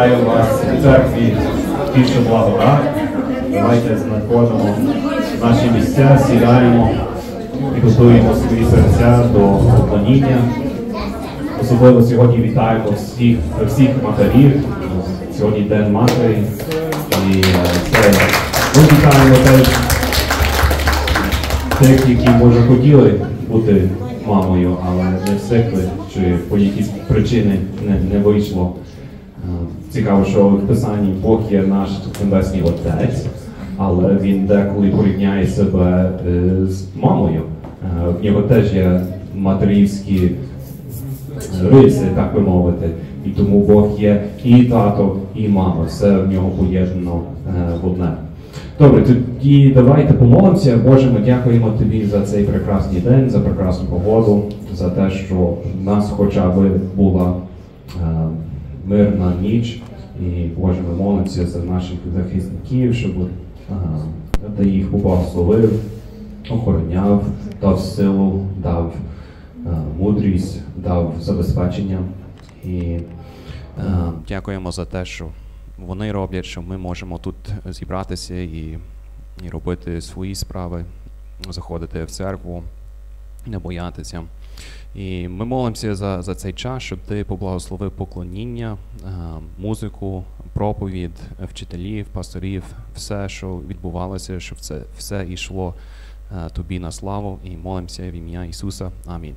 Вітаю вас в церкві більше благодать. Давайте знаходимо наші місця, сідаємо і готуємо свої серця до поклоніння. Особливо сьогодні вітаємо всіх, всіх матерів. Сьогодні День матері. І е, це ми вітаємо теж тих, які може хотіли бути мамою, але не встигли, чи по якісь причини не, не вийшло. Е, Цікаво, що в Писанні Бог є наш небесний отець, але він деколи порівняє себе е, з мамою. Е, В нього теж є матерівські риси, так би мовити. І тому Бог є і тато, і мама. Все в нього поєднано е, в одне. Добре, тоді давайте помолимося. Боже, ми дякуємо тобі за цей прекрасний день, за прекрасну погоду, за те, що в нас хоча б була е, мирна ніч. І Боже, ми за наших захисників, щоб е, ти їх поблагословив, охороняв, дав силу, дав е, мудрість, дав забезпечення. І е, Дякуємо за те, що вони роблять, що ми можемо тут зібратися і, і робити свої справи, заходити в церкву, не боятися. І ми молимося за, за цей час, щоб ти поблагословив поклоніння, е, музику, проповідь, вчителів, пасторів, все, що відбувалося, щоб це все йшло е, тобі на славу. І молимося в ім'я Ісуса. Амінь.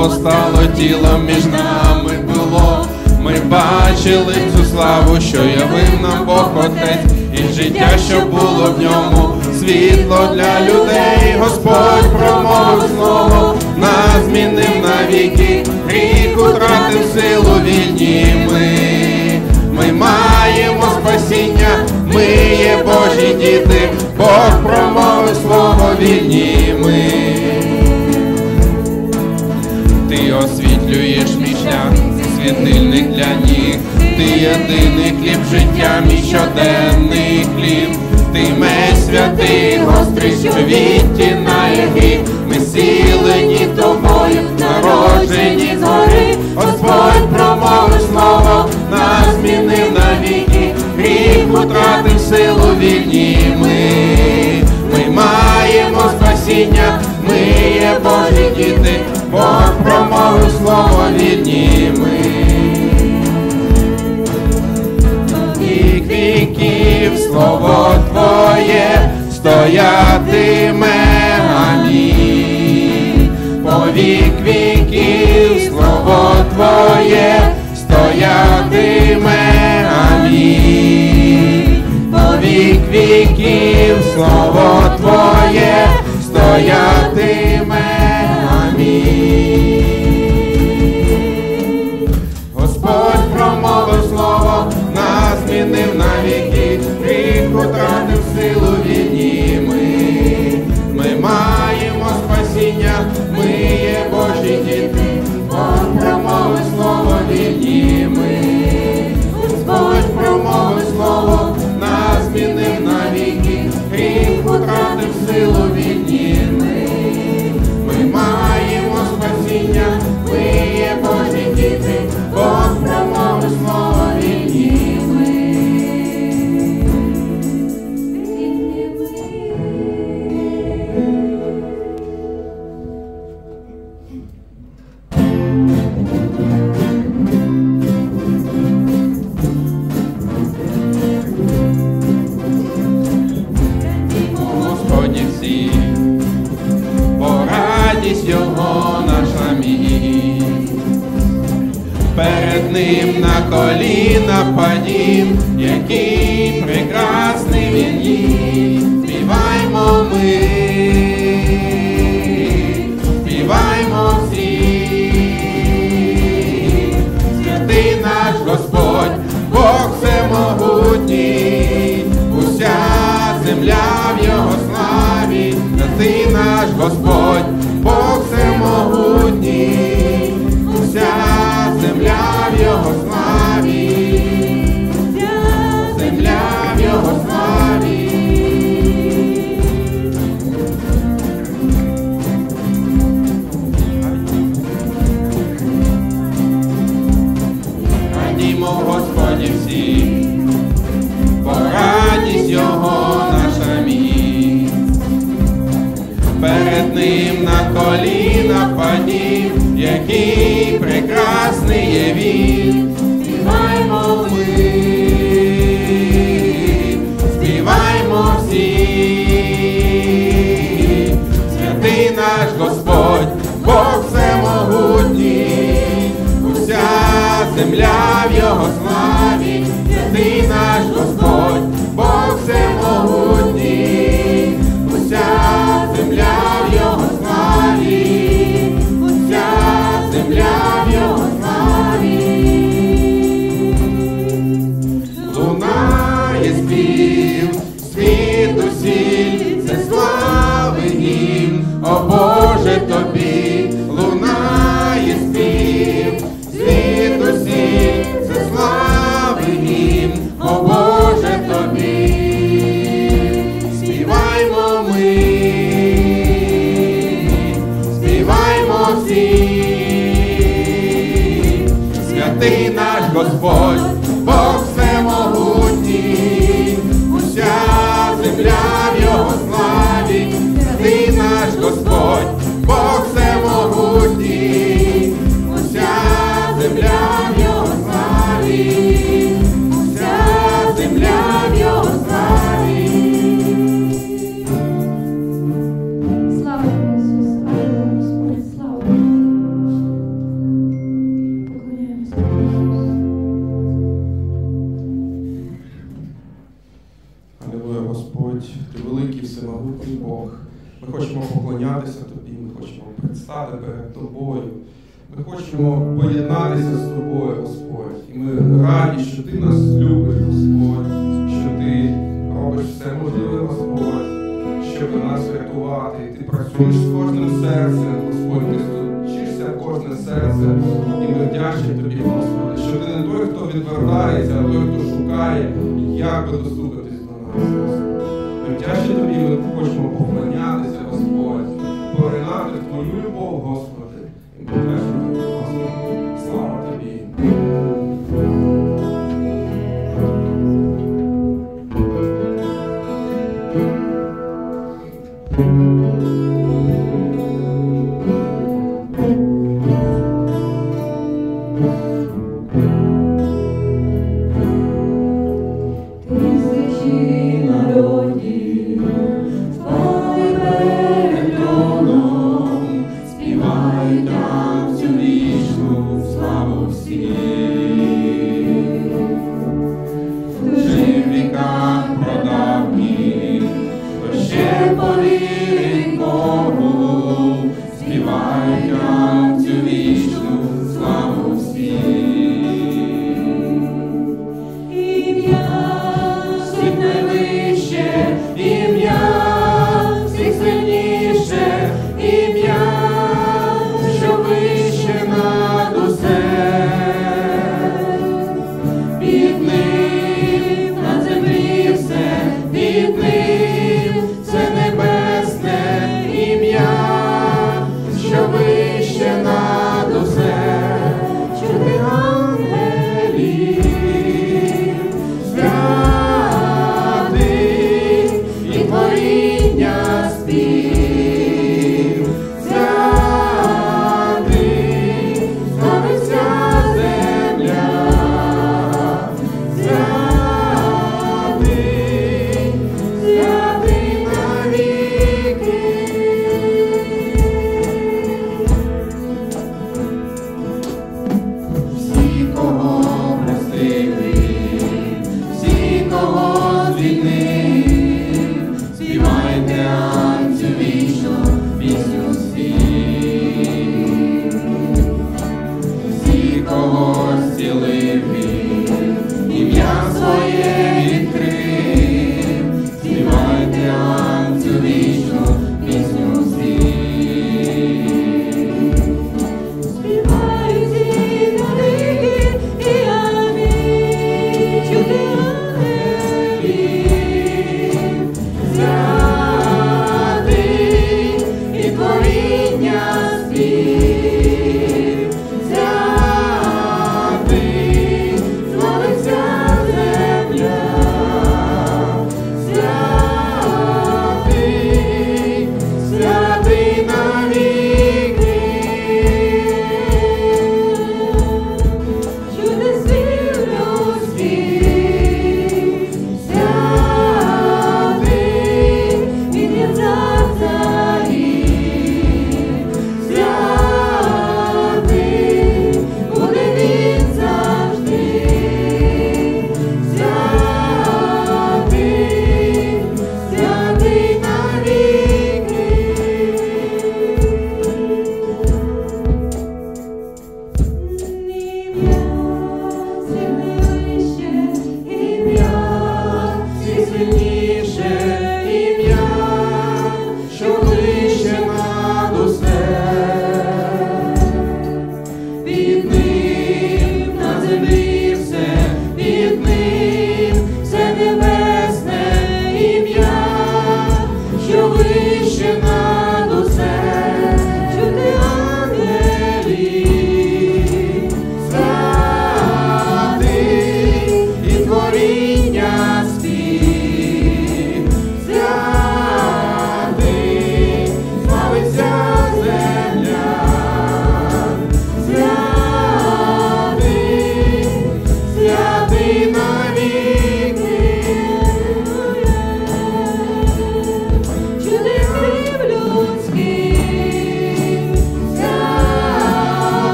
Слово стало тілом між нами було. Ми бачили цю славу, що явив нам Бог Отець, і життя, що було в ньому, світло для людей, Господь промовив слово, нас змінив навіки, гріх утратив силу вільні ми. Ми маємо спасіння, ми є Божі діти, Бог промовив слово вільні ми. Ти освітлюєш мій шлях, світильник для ніг, ти єдиний хліб життя, мій щоденний хліб, ти меч святий, гострий, що відтінає гріх, ми сілені тобою, народжені згори, слово вільні ми. Вік віків слово Твоє стоятиме амінь. По вік віків слово Твоє стоятиме амінь. По вік віків слово Твоє стоятиме амінь. Змінив навіки, гріх утратив силу війні ми. Ми маємо спасіння, ми є Божі діти, Бог промовив слово вільні ми. Господь промовив слово, нас змінив навіки, гріх утратив силу хто ще повірить Богу, співають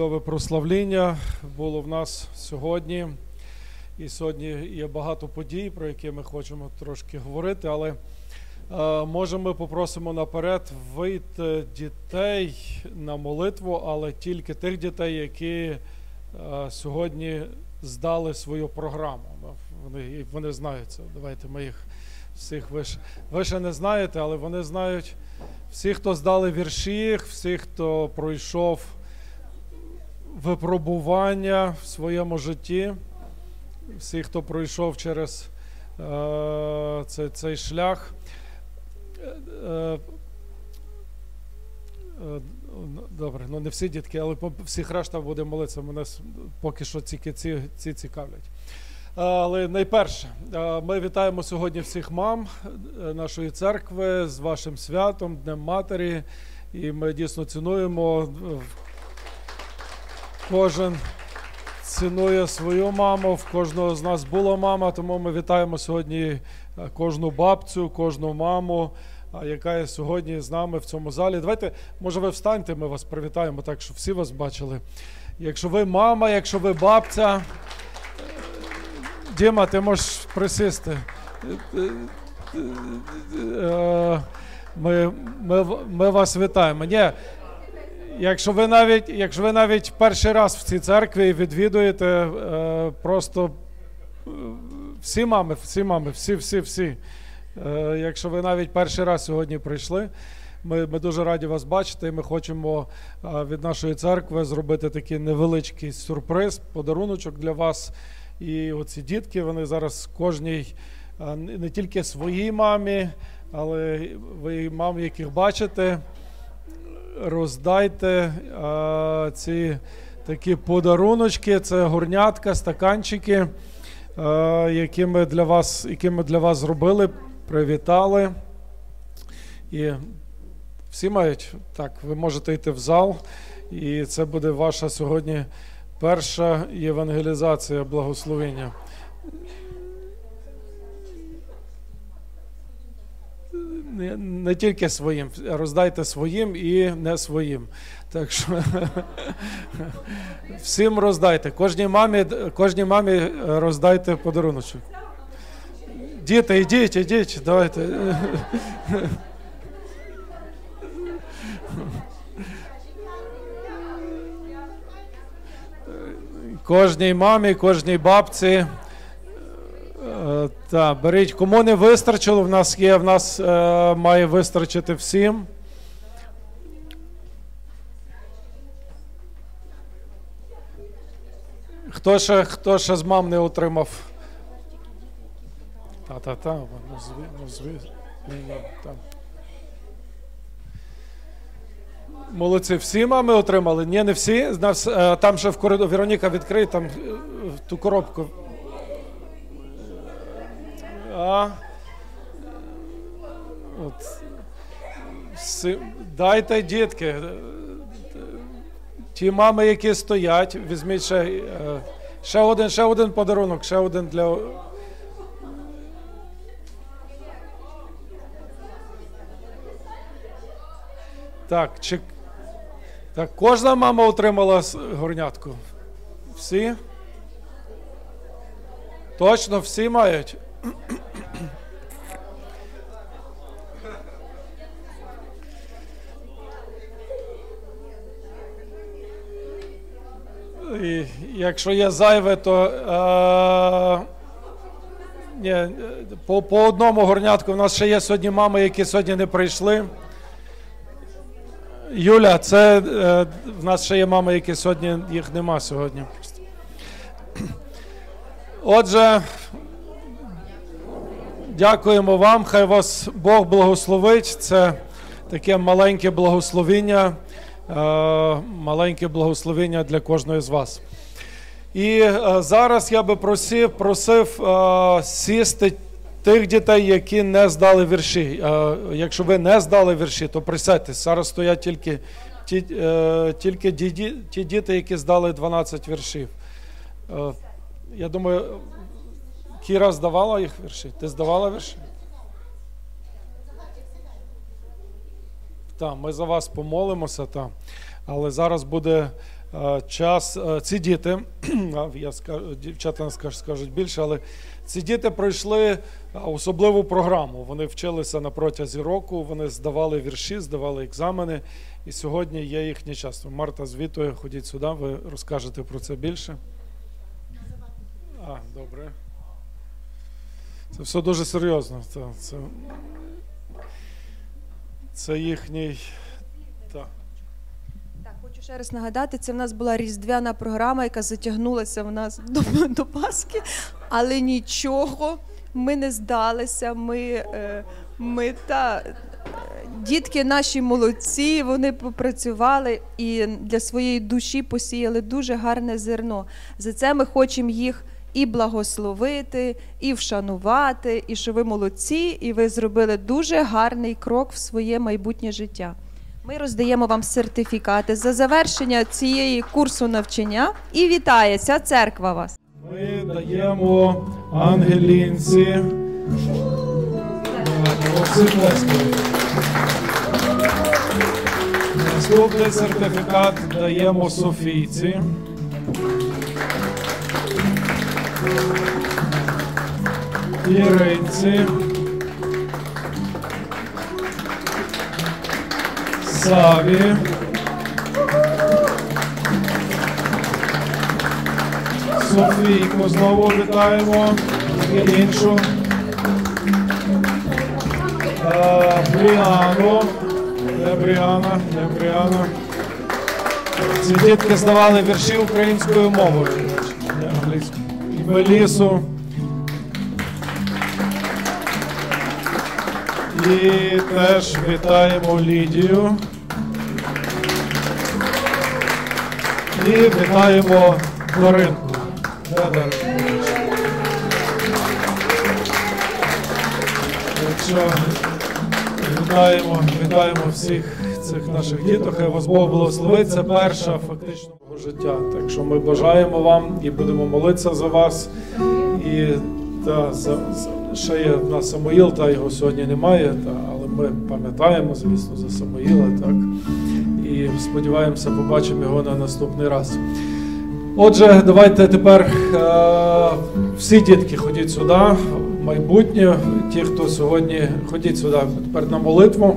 чудове прославління було в нас сьогодні. І сьогодні є багато подій, про які ми хочемо трошки говорити, але е, може ми попросимо наперед вийти дітей на молитву, але тільки тих дітей, які е, сьогодні здали свою програму. Ну, Вони, вони знають це. Давайте ми їх всіх ви, ж- ви ще не знаєте, але вони знають. Всі, хто здали вірші, всі, хто пройшов випробування в своєму житті, всі, хто пройшов через е, цей, цей шлях. Е, е, е, Добре, ну не всі дітки, але по всіх решта буде молитися. Мене поки що тільки ці, ці цікавлять. Але найперше, ми вітаємо сьогодні всіх мам нашої церкви з вашим святом, Днем Матері. І ми дійсно цінуємо. Е, Кожен цінує свою маму, в кожного з нас була мама, тому ми вітаємо сьогодні е, кожну бабцю, кожну маму, яка є сьогодні з нами в цьому залі. Давайте, може, ви встаньте, ми вас привітаємо, так щоб всі вас бачили. Якщо ви мама, якщо ви бабця, Діма, ти можеш присісти. Е, Ми, ми, ми вас вітаємо. Ні, якщо ви навіть, якщо ви навіть перший раз в цій церкві відвідуєте, е, просто е, всі мами, всі мами, всі, всі, всі. Е, Якщо ви навіть перший раз сьогодні прийшли, ми, ми дуже раді вас бачити. і Ми хочемо е, від нашої церкви зробити такий невеличкий сюрприз, подаруночок для вас. І оці дітки, вони зараз кожній е, не тільки своїй мамі, але ви мам, яких бачите, роздайте е, ці такі подаруночки, це горнятка, стаканчики, е, які ми для вас, які ми для вас зробили, привітали. І всі мають так, ви можете йти в зал, і це буде ваша сьогодні перша євангелізація благословення. Не, тільки своїм, роздайте своїм і не своїм. Так що всім роздайте. Кожній мамі, кожній мамі роздайте подаруночок. Діти, ідіть, ідіть, давайте. Кожній мамі, кожній бабці. Е, Та, беріть, кому не вистачило, в нас є, в нас е, має вистачити всім. Хто ще, хто ще з мам не отримав? Та-та-та, ну, зві, ну. Молодці, всі мами отримали? Ні, не всі. Е, там ще в коридорі, Вероніка, відкрий там е, ту коробку. А, от, дайте, дітки. е, Ті мами, які стоять, візьміть ще, е, ще один, ще один подарунок, ще один для. Так, чи... так, кожна мама отримала горнятку. Всі? Точно всі мають. І якщо є зайве, то е, ні, по, по одному горнятку. У нас ще є сьогодні мами, які сьогодні не прийшли. Юля, це е, в нас ще є мами, які сьогодні їх нема сьогодні. Отже, дякуємо вам. Хай вас Бог благословить. Це таке маленьке благословіння, маленьке благословіння для кожної з вас. І е, зараз я би просив, просив е, сісти тих дітей, які не здали вірші. Е, якщо ви не здали вірші, то присядьте. Зараз стоять тільки ті, е, тільки ді, ті діти, які здали 12 віршів. Е, я думаю, Кіра здавала їх вірші? Ти здавала вірші? Так, ми за вас помолимося, так. але зараз буде е, час. Е, ці діти, я скажу, дівчата скажуть більше, але ці діти пройшли е, особливу програму. Вони вчилися на протязі року, вони здавали вірші, здавали екзамени. І сьогодні є їхнє час. Марта звітує, ходіть сюди, ви розкажете про це більше. А, добре. Це все дуже серйозно. Це, це, це їхній. Так. Так, хочу ще раз нагадати, це в нас була різдвяна програма, яка затягнулася в нас до, до Пасхи, але нічого, ми не здалися. Ми, е, ми та, е, дітки наші молодці, вони попрацювали і для своєї душі посіяли дуже гарне зерно. За це ми хочемо їх. І благословити, і вшанувати, і що ви молодці, і ви зробили дуже гарний крок в своє майбутнє життя. Ми роздаємо вам сертифікати за завершення цієї курсу навчання і вітає ця церква вас. Ми даємо Ангелінці. Наступний сертифікат даємо Софійці. Іринці. Саві. Софійку знову вітаємо і іншу. Е, Бріану. Де Бріана? Де Бріана? Ці дітки здавали вірші українською мовою. Мелісу. І теж вітаємо Лідію. І вітаємо Даринка? Якщо вітаємо, вітаємо всіх цих наших діток, хай вас Бог благословить. Це перша фактично життя. Так що ми бажаємо вам і будемо молитися за вас. І та, за, за- ще є в нас Самуїл, та його сьогодні немає, та, але ми пам'ятаємо, звісно, за Самуїла. Так? І сподіваємося, побачимо його на наступний раз. Отже, давайте тепер е, всі дітки ходіть сюди, майбутнє. Ті, хто сьогодні ходіть сюди тепер на молитву.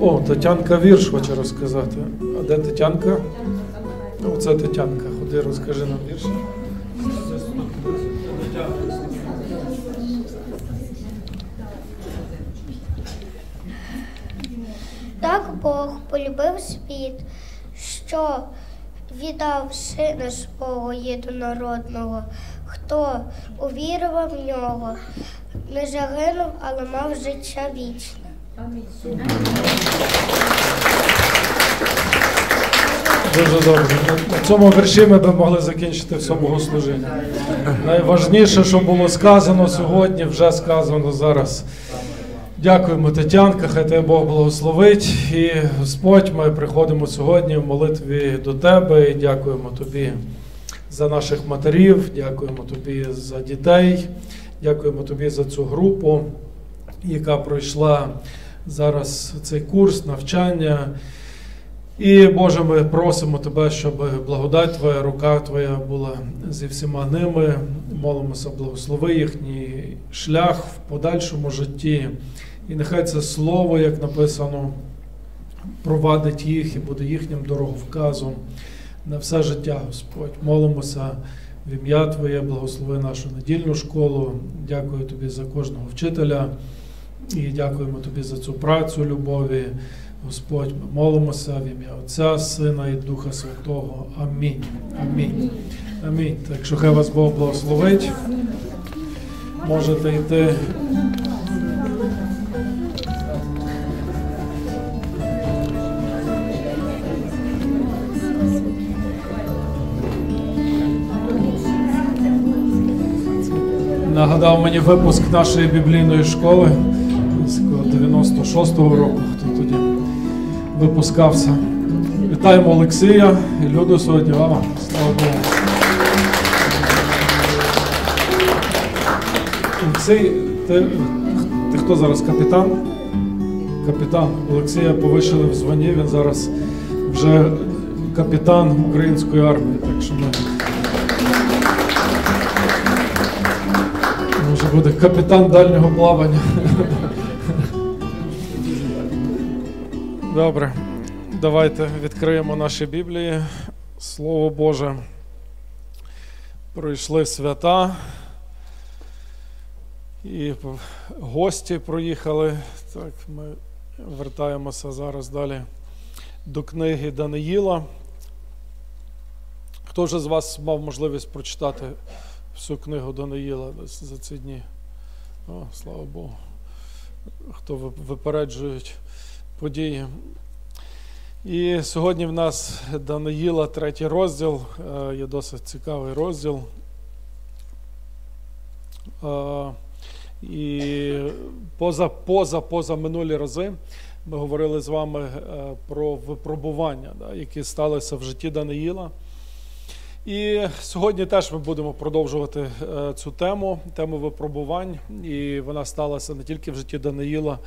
О, Тетянка вірш хоче розказати. А де Тетянка? Оце Тетянка. Ходи, розкажи нам вірш. Так Бог полюбив світ, що віддав сина свого єдинородного, хто увірував в нього, не загинув, але мав життя вічне. Дуже добре. На цьому вірші ми б могли закінчити все богослужіння. Найважніше, що було сказано сьогодні, вже сказано зараз. Дякуємо, Тетянка, хай тебе Бог благословить. І Господь, ми приходимо сьогодні в молитві до Тебе і дякуємо Тобі за наших матерів, дякуємо Тобі за дітей, дякуємо Тобі за цю групу, яка пройшла зараз цей курс навчання. І Боже, ми просимо Тебе, щоб благодать Твоя, рука Твоя була зі всіма ними. Молимося, благослови їхній шлях в подальшому житті. І нехай це слово, як написано провадить їх і буде їхнім дороговказом на все життя, Господь. Молимося в ім'я Твоє, благослови нашу недільну школу. Дякую Тобі за кожного вчителя і дякуємо Тобі за цю працю любові. Господь, ми молимося в ім'я Отця, Сина і Духа Святого. Амінь. Амінь. Амінь. Так що хай вас Бог благословить. Можете йти. Нагадав мені випуск нашої біблійної школи 96-го року, хто тоді випускався. Вітаємо Олексія і Люду сьогодні. Мама, слава Богу. Олексій, ти, ти хто зараз капітан? Капітан Олексія повишили в званні, він зараз вже капітан української армії. Так що ми може буде капітан дальнього плавання. Добре, давайте відкриємо наші Біблії. Слово Боже. Пройшли свята. І гості проїхали. Так, ми вертаємося зараз далі до книги Даниїла. Хто вже з вас мав можливість прочитати всю книгу Даниїла за ці дні? О, слава Богу. Хто випереджують події. І сьогодні в нас Даниїла, третій розділ, є досить цікавий розділ. І поза поза, поза минулі рази ми говорили з вами про випробування, які сталися в житті Даниїла. І сьогодні теж ми будемо продовжувати цю тему, тему випробувань. І вона сталася не тільки в житті Даниїла,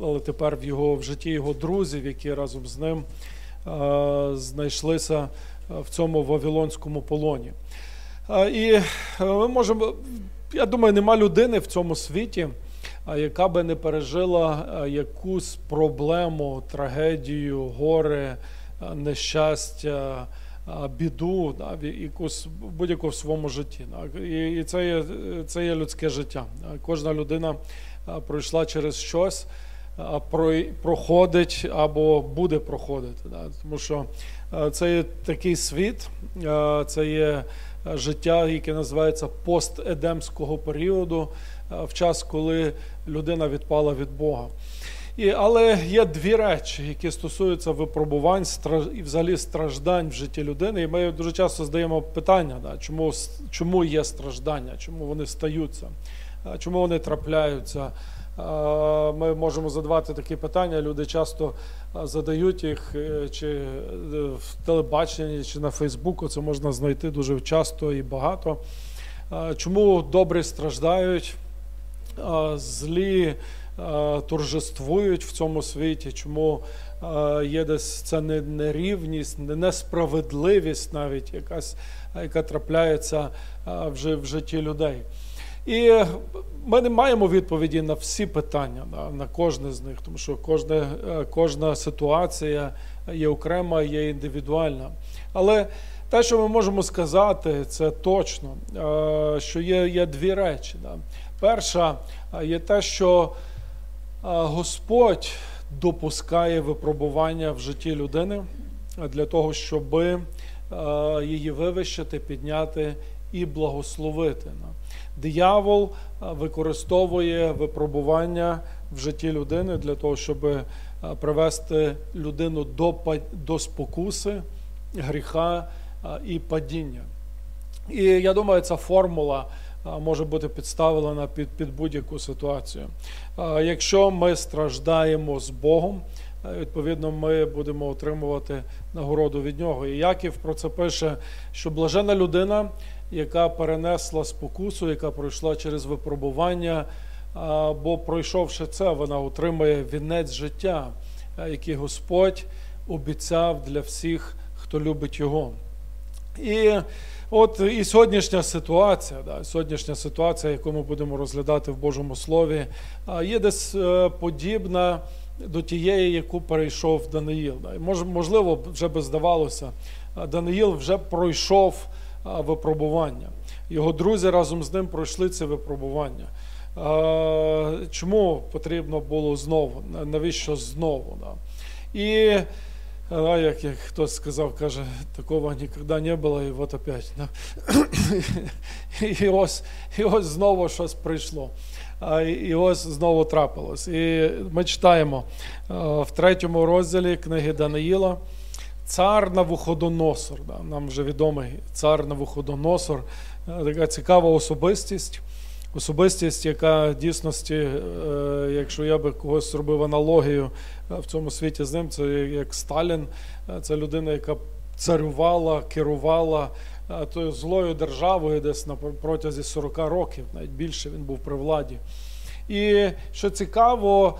але тепер в його в житті його друзів, які разом з ним знайшлися в цьому вавилонському полоні. І ми можемо. Я думаю, нема людини в цьому світі, яка би не пережила якусь проблему, трагедію, горе, нещастя, біду, якусь будь-яку в своєму житті. І це є, це є людське життя. Кожна людина пройшла через щось, проходить або буде проходити. Тому що це є такий світ, це є життя, яке називається постедемського періоду, в час, коли людина відпала від Бога. І, Але є дві речі, які стосуються випробувань страж... і взагалі страждань в житті людини. І ми дуже часто задаємо питання, да, чому, чому є страждання, чому вони стаються, чому вони трапляються. Ми можемо задавати такі питання. Люди часто задають їх чи в телебаченні, чи на Фейсбуку. Це можна знайти дуже часто і багато. Чому добрі страждають, злі торжествують в цьому світі? Чому є десь це нерівність, несправедливість навіть якась, яка трапляється в житті людей? І ми не маємо відповіді на всі питання, на кожне з них, тому що кожна, кожна ситуація є окрема, є індивідуальна. Але те, що ми можемо сказати, це точно, що є є дві речі. Перша є те, що Господь допускає випробування в житті людини для того, щоб її вивищити, підняти і благословити. Диявол використовує випробування в житті людини для того, щоб привести людину до до спокуси, гріха і падіння. І я думаю, ця формула може бути підставлена під, під будь-яку ситуацію. Якщо ми страждаємо з Богом, відповідно, ми будемо отримувати нагороду від нього. І Яків про це пише, що блажена людина яка перенесла спокусу, яка пройшла через випробування. Бо пройшовши це, вона отримає вінець життя, який Господь обіцяв для всіх, хто любить його. І от і сьогоднішня ситуація, да, сьогоднішня ситуація, яку ми будемо розглядати в Божому Слові, є десь е, подібна до тієї, яку перейшов Даниїл. Можливо, вже би здавалося, Даниїл вже пройшов випробування. Його друзі разом з ним пройшли це випробування. Чому потрібно було знову? Навіщо знову? Да? І як, хтось сказав, каже, такого ніколи не було, і от опять. І ось, і ось знову щось прийшло. І ось знову трапилось. І ми читаємо в третьому розділі книги Даниїла. Цар Навуходоносор, да, нам вже відомий цар Навуходоносор, е, така цікава особистість. Особистість, яка дійсності, е, якщо я би когось зробив аналогію е, в цьому світі з ним, це як Сталін, це людина, яка царювала, керувала тою злою державою десь на протязі 40 років, навіть більше він був при владі. І що цікаво,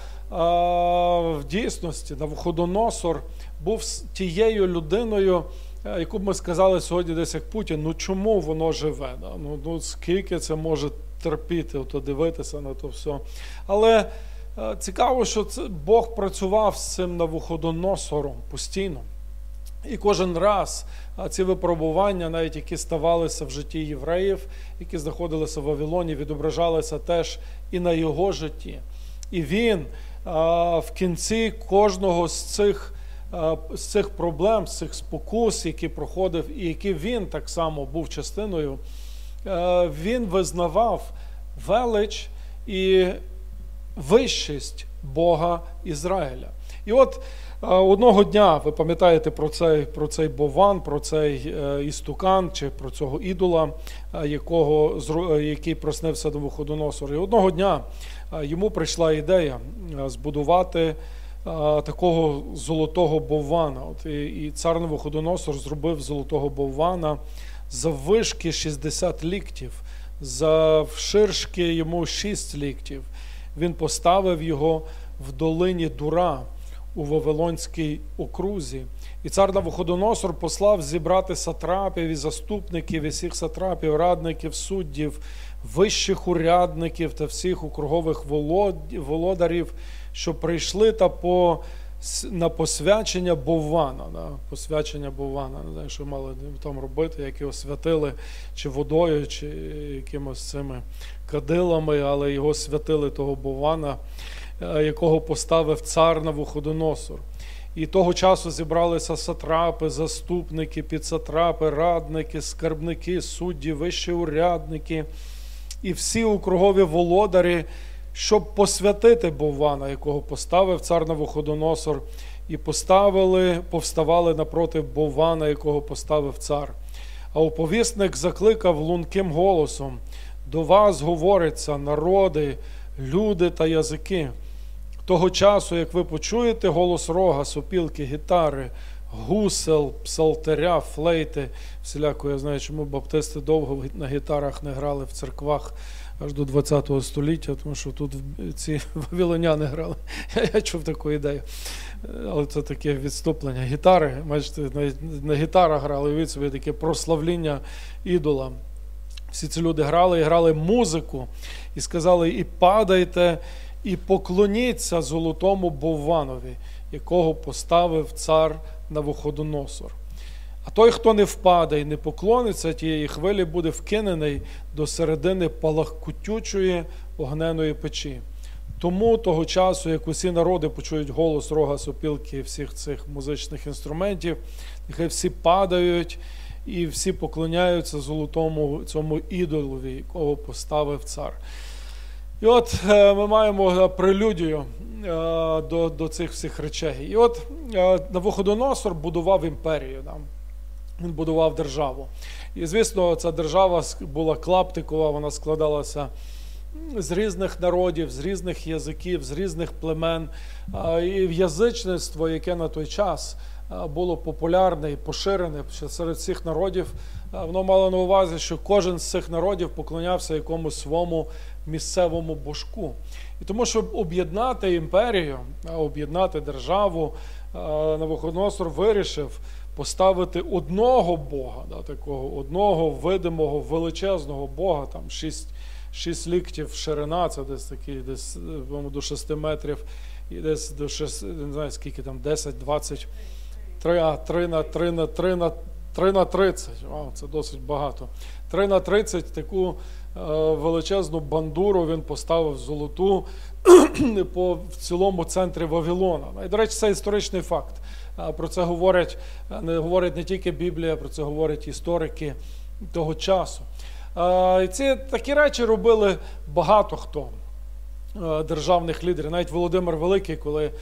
в дійсності Навуходоносор був тією людиною, е, яку б ми сказали сьогодні десь як Путін, ну чому воно живе? Ну, ну скільки це може терпіти, ото дивитися на то все. Але е, цікаво, що це Бог працював з цим Навуходоносором постійно. І кожен раз ці випробування, навіть які ставалися в житті євреїв, які знаходилися в Вавилоні, відображалися теж і на його житті. І він в кінці кожного з цих, з цих проблем, з цих спокус, які проходив, і які він так само був частиною, е, він визнавав велич і вищість Бога Ізраїля. І от е, одного дня ви пам'ятаєте про цей, про цей Бован, про цей е, істукан чи про цього ідола, е, якого, е, який проснився до виходоносора. І одного дня е, йому прийшла ідея е, збудувати е, такого золотого боввана. От і, і цар Навуходоносор зробив золотого боввана заввишки 60 ліктів, завширшки йому 6 ліктів. Він поставив його в долині Дура у Вавилонській окрузі. І цар Навуходоносор послав зібрати сатрапів і заступників, і всіх сатрапів, радників, суддів, вищих урядників та всіх округових волод- володарів, що прийшли та по, на посвячення Боввана. Да? Посвячення Боввана. Не знаю, що мали там робити, як його святили чи водою, чи якимось цими кадилами, але його святили того Боввана, е, якого поставив цар Навуходоносор. І того часу зібралися сатрапи, заступники, підсатрапи, радники, скарбники, судді, вищі урядники і всі округові володарі, щоб посвятити Боввана, якого поставив цар Навуходоносор, і поставили, повставали напроти Боввана, якого поставив цар. А оповісник закликав лунким голосом: до вас говориться, народи, люди та язики. Того часу, як ви почуєте голос рога, сопілки, гітари, гусел, псалтаря, флейти, всіляко, я знаю, чому баптисти довго на гітарах не грали в церквах аж до 20 століття, тому що тут ці вавилоняни грали. Я, я чув таку ідею. Але це таке відступлення. Гітари, бачите, на, на гітарах грали, від собі таке прославління ідола. Всі ці люди грали і грали музику, і сказали: і падайте, і поклоніться золотому Бовванові, якого поставив цар Навуходоносор. А той, хто не впаде і не поклониться тієї хвилі, буде вкинений до середини палахкутючої огненої печі. Тому того часу, як усі народи почують голос рога, сопілки всіх цих музичних інструментів, нехай всі падають і всі поклоняються золотому цьому ідолові, якого поставив цар. І от е, ми маємо е, прелюдію е, до, до цих всіх речей. І от Навуходоносор будував імперію. Він будував державу. І, звісно, ця держава була клаптикова, вона складалася з різних народів, з різних язиків, з різних племен. І в язичництво, яке на той час було популярне і поширене серед всіх народів, воно мало на увазі, що кожен з цих народів поклонявся якомусь своєму місцевому божку. І тому, щоб об'єднати імперію, об'єднати державу, Навуходоносор вирішив поставити одного Бога, да, такого одного видимого величезного Бога, там шість, шість ліктів ширина, це десь такий, десь до 6 метрів, і десь до 6, не знаю скільки там, 10, 20, 3, а, 3 на 3 на 3 на 3 на 30. Вау, це досить багато. 3 на 30 таку е, величезну бандуру він поставив золоту по в цілому центрі Вавилона. І, до речі, це історичний факт. Про це говорять не говорить не тільки Біблія, про це говорять історики того часу. Ці такі речі робили багато хто е, державних лідерів. Навіть Володимир Великий, коли е,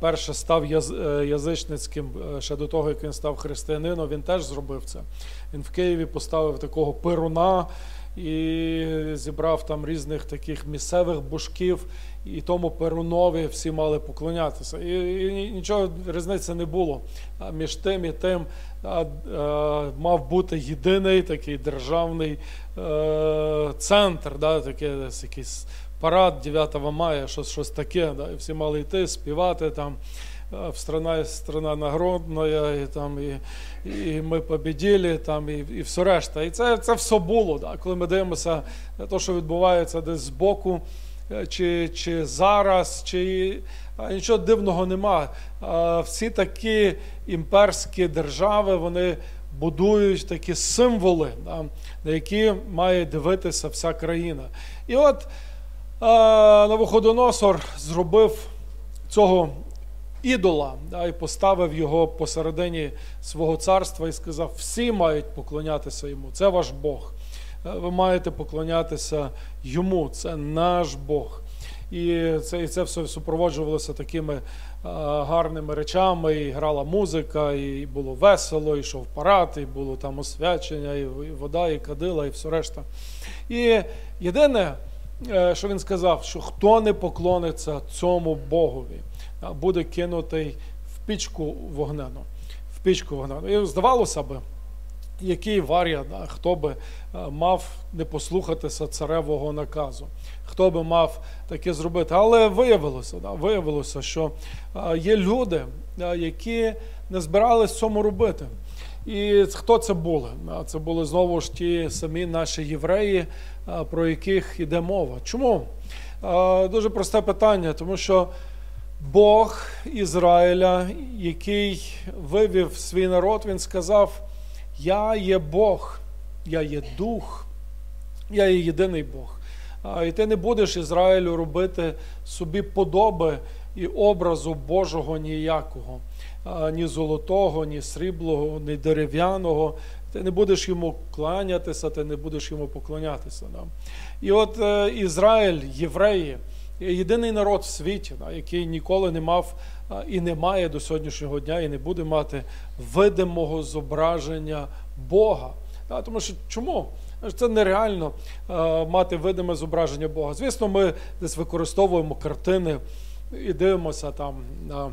перше став е, язичницьким, ще до того, як він став християнином, він теж зробив це. Він в Києві поставив такого перуна і зібрав там різних таких місцевих божків, і тому перунові всі мали поклонятися. І, і нічого різниці не було між тим і тим. е, мав бути єдиний такий державний е, центр, да, десь якийсь парад 9 мая, щось, щось таке. Да, і всі мали йти, співати там. е, страна, страна народна, і там і, і ми побіділи, там і, і все решта. І це, це все було. Да, коли ми дивимося те, що відбувається десь збоку, чи, чи зараз, чи нічого дивного нема. Всі такі імперські держави вони будують такі символи, на які має дивитися вся країна. І от а, Навуходоносор зробив цього ідола і поставив його посередині свого царства і сказав: всі мають поклонятися йому. Це ваш Бог. Е, Ви маєте поклонятися йому. Це наш Бог. І це, і це все супроводжувалося такими е, гарними речами, і грала музика, і було весело, і йшов парад, і було там освячення, і, і вода, і кадила, і все решта. І єдине, е, що він сказав, що хто не поклониться цьому Богові, а, буде кинутий в пічку вогнену. В пічку вогнену. І здавалося би, який варіант, хто би е, мав не послухатися царевого наказу, хто би мав таке зробити. Але виявилося, да, виявилося, що е, є люди, е, які не збирались цьому робити. І хто це були? Це були знову ж ті самі наші євреї, про яких йде мова. Чому? Дуже просте питання, тому що Бог Ізраїля, який вивів свій народ, він сказав: Я є Бог, я є дух, я є єдиний Бог. І ти не будеш Ізраїлю робити собі подоби і образу Божого ніякого, ні золотого, ні сріблого, ні дерев'яного. Ти не будеш йому кланятися, ти не будеш йому поклонятися. Да? І от е, Ізраїль, євреї, єдиний народ в світі, да, який ніколи не мав і не має до сьогоднішнього дня, і не буде мати видимого зображення Бога. Тому що чому? Це нереально е, мати видиме зображення Бога. Звісно, ми десь використовуємо картини і дивимося там на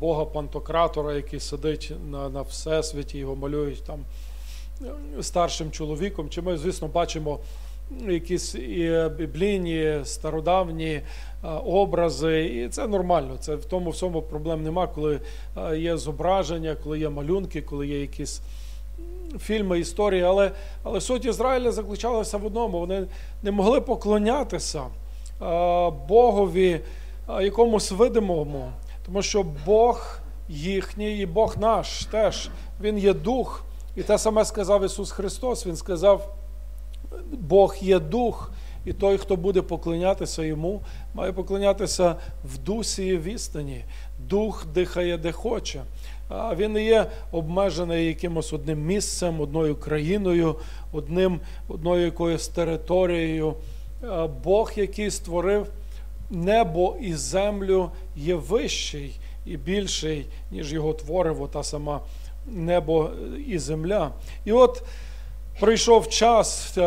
Бога Пантократора, який сидить на, на всесвіті, його малюють там е, старшим чоловіком. Чи ми, звісно, бачимо якісь і біблійні, стародавні е, образи, і це нормально. Це в тому всьому проблем нема, коли е, є зображення, коли є малюнки, коли є якісь фільми, історії. Але, але суть Ізраїля заключалася в одному: вони не могли поклонятися е, Богові е, якомусь видимому, тому що Бог їхній і Бог наш теж він є дух. І те саме сказав Ісус Христос. Він сказав. Бог є дух, і той, хто буде поклонятися йому, має поклонятися в дусі і в істині. Дух дихає де хоче. А він не є обмежений якимось одним місцем, одною країною, одним, одною якоюсь територією. Бог, який створив небо і землю, є вищий і більший, ніж його твориво, та сама небо і земля. І от Прийшов час е,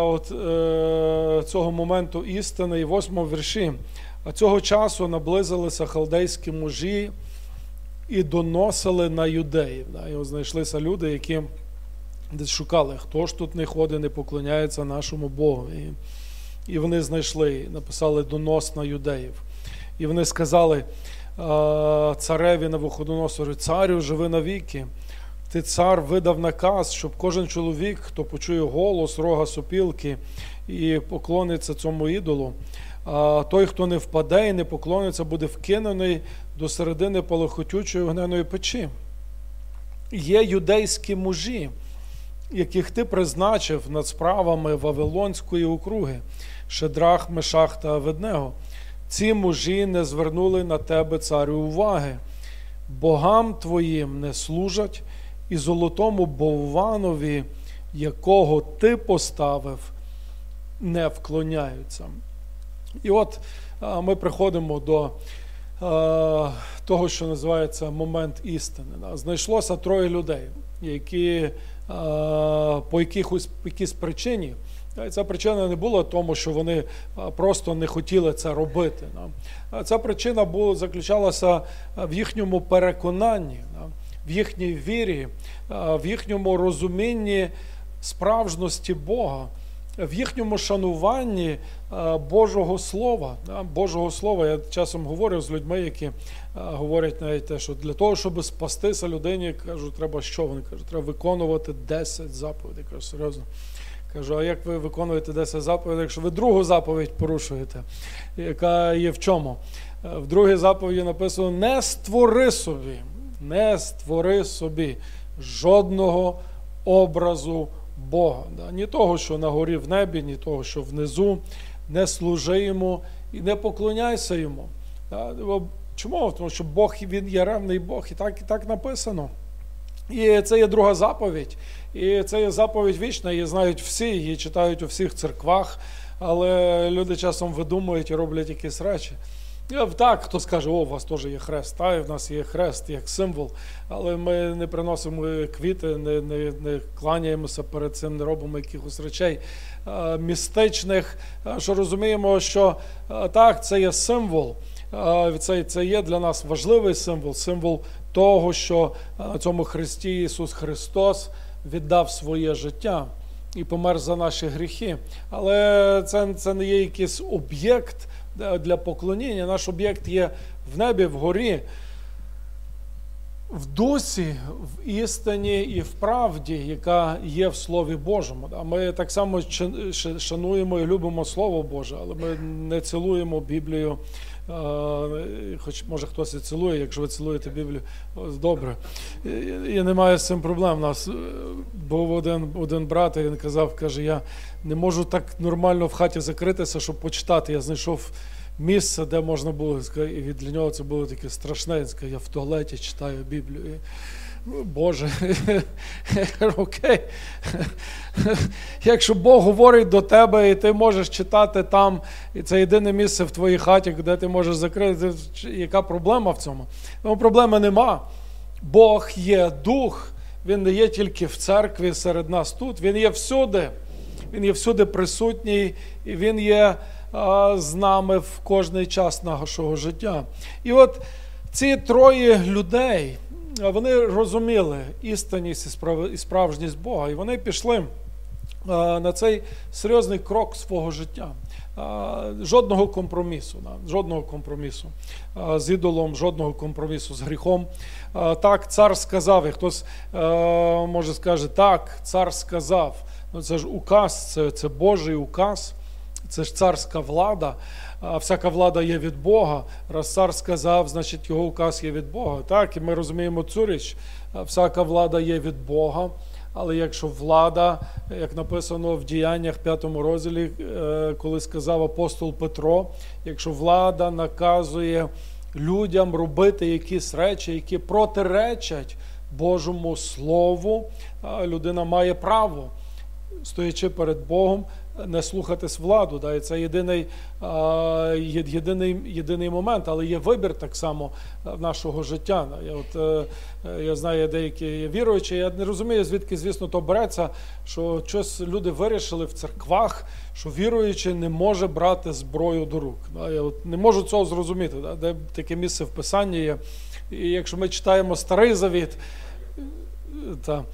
от, е, цього моменту істини і восьмому вірші. А цього часу наблизилися халдейські мужі і доносили на юдеїв. Да, і знайшлися люди, які десь шукали, хто ж тут не ходить, не поклоняється нашому Богу. І, і вони знайшли, написали донос на юдеїв. І вони сказали е, цареві Навуходоносору, царю, живи навіки. Ти цар видав наказ, щоб кожен чоловік, хто почує голос, рога сопілки і поклониться цьому ідолу, а той, хто не впаде і не поклониться, буде вкинений до середини полохотючої вогненої печі. Є юдейські мужі, яких ти призначив над справами Вавилонської округи, Шедрах, Мешах та Аведнего. Ці мужі не звернули на тебе, царю, уваги. Богам твоїм не служать, і золотому бовванові, якого ти поставив, не вклоняються. І от ми приходимо до е, того, що називається момент істини. Знайшлося троє людей, які е, по якихось якійсь причині. Ця причина не була тому, що вони просто не хотіли це робити. Ця причина заключалася в їхньому переконанні, в їхній вірі, в їхньому розумінні справжності Бога в їхньому шануванні е, Божого Слова. Божого Слова. Я часом говорю з людьми, які е, говорять навіть те, що для того, щоб спастися людині, кажу, треба що? Вони кажуть, треба виконувати 10 заповідей. Я кажу, серйозно. Кажу, а як ви виконуєте 10 заповідей, якщо ви другу заповідь порушуєте, яка є в чому? Е, В другій заповіді написано: не створи собі, не створи собі жодного образу Бога. Да? Ні того, що на горі в небі, ні того, що внизу, не служи йому і не поклоняйся йому. Да? Чому? Тому що Бог він є ревний Бог, і так, і так написано. І це є друга заповідь. І це є заповідь вічна, її знають всі, її читають у всіх церквах, але люди часом видумують і роблять якісь речі. Так, хто скаже, о, у вас теж є хрест, та і в нас є хрест як символ, але ми не приносимо квіти, не не, не кланяємося перед цим, не робимо якихось речей е, містичних, е, що розуміємо, що е, так, це є символ. Це, це є для нас важливий символ, символ того, що на цьому Христі Ісус Христос віддав своє життя і помер за наші гріхи. Але це, це не є якийсь об'єкт для поклоніння. Наш об'єкт є в небі, вгорі, в дусі, в істині і в правді, яка є в Слові Божому. Ми так само шануємо і любимо Слово Боже, але ми не цілуємо Біблію. Хоч може хтось і цілує, якщо ви цілуєте Біблію, добре. І- не немає з цим проблем. У нас е, був один, один брат, і він казав, каже, я не можу так нормально в хаті закритися, щоб почитати. Я знайшов місце, де можна було, і для нього це було таке страшне. Він сказав, я в туалеті читаю Біблію. «Ну, Боже, окей. Якщо Бог говорить до тебе, і ти можеш читати там, і це єдине місце в твоїй хаті, де ти можеш закрити, яка проблема в цьому? Ну, проблеми нема. Бог є дух, він не є тільки в церкві серед нас тут, він є всюди. Він є всюди присутній, і він є а, з нами в кожний час нашого життя. І от ці троє людей, вони розуміли істинність і справ- і справжність Бога, і вони пішли на цей серйозний крок свого життя. Жодного компромісу, жодного компромісу з ідолом, жодного компромісу з гріхом. Так, цар сказав, і хтось може скаже, так, цар сказав. Ну, це ж указ, це, це Божий указ, це ж царська влада. Всяка влада є від Бога. Раз цар сказав, значить його указ є від Бога. Так, і ми розуміємо цю річ. Всяка влада є від Бога. Але якщо влада, як написано в діяннях 5 розділі, е, коли сказав апостол Петро, якщо влада наказує людям робити якісь речі, які протиречать Божому Слову, людина має право, стоячи перед Богом, не слухатись владу. Да? І це єдиний, єдиний, єдиний момент, але є вибір так само а, нашого життя. Я, от, е, е, я знаю деякі віруючі, я не розумію, звідки, звісно, то береться, що щось люди вирішили в церквах, що віруючий не може брати зброю до рук. Да? Я от не можу цього зрозуміти, да? де таке місце в Писанні є. І якщо ми читаємо Старий Завіт, та,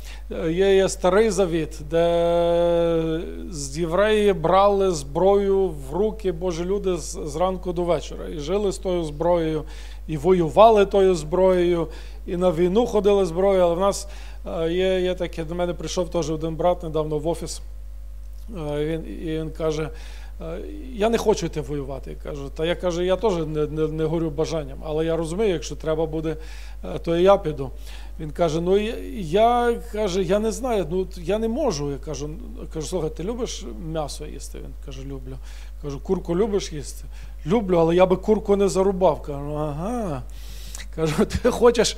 є, є старий завіт, де з євреї брали зброю в руки Божі люди з, зранку до вечора. І жили з тою зброєю, і воювали тою зброєю, і на війну ходили зброєю. Але в нас е, є, є таке, до мене прийшов теж один брат недавно в офіс. Е, Він, і він каже, я не хочу йти воювати. Кажу, та я кажу, я теж не, не, не горю бажанням, але я розумію, якщо треба буде, е, то я піду. Він каже: Ну я, я каже, я не знаю, ну я не можу. Я кажу, «Ну, кажу, слухай, ти любиш м'ясо їсти? Він каже, люблю. Кажу, курку любиш їсти? Люблю, але я би курку не зарубав. Кажу, ага. Кажу, ти хочеш,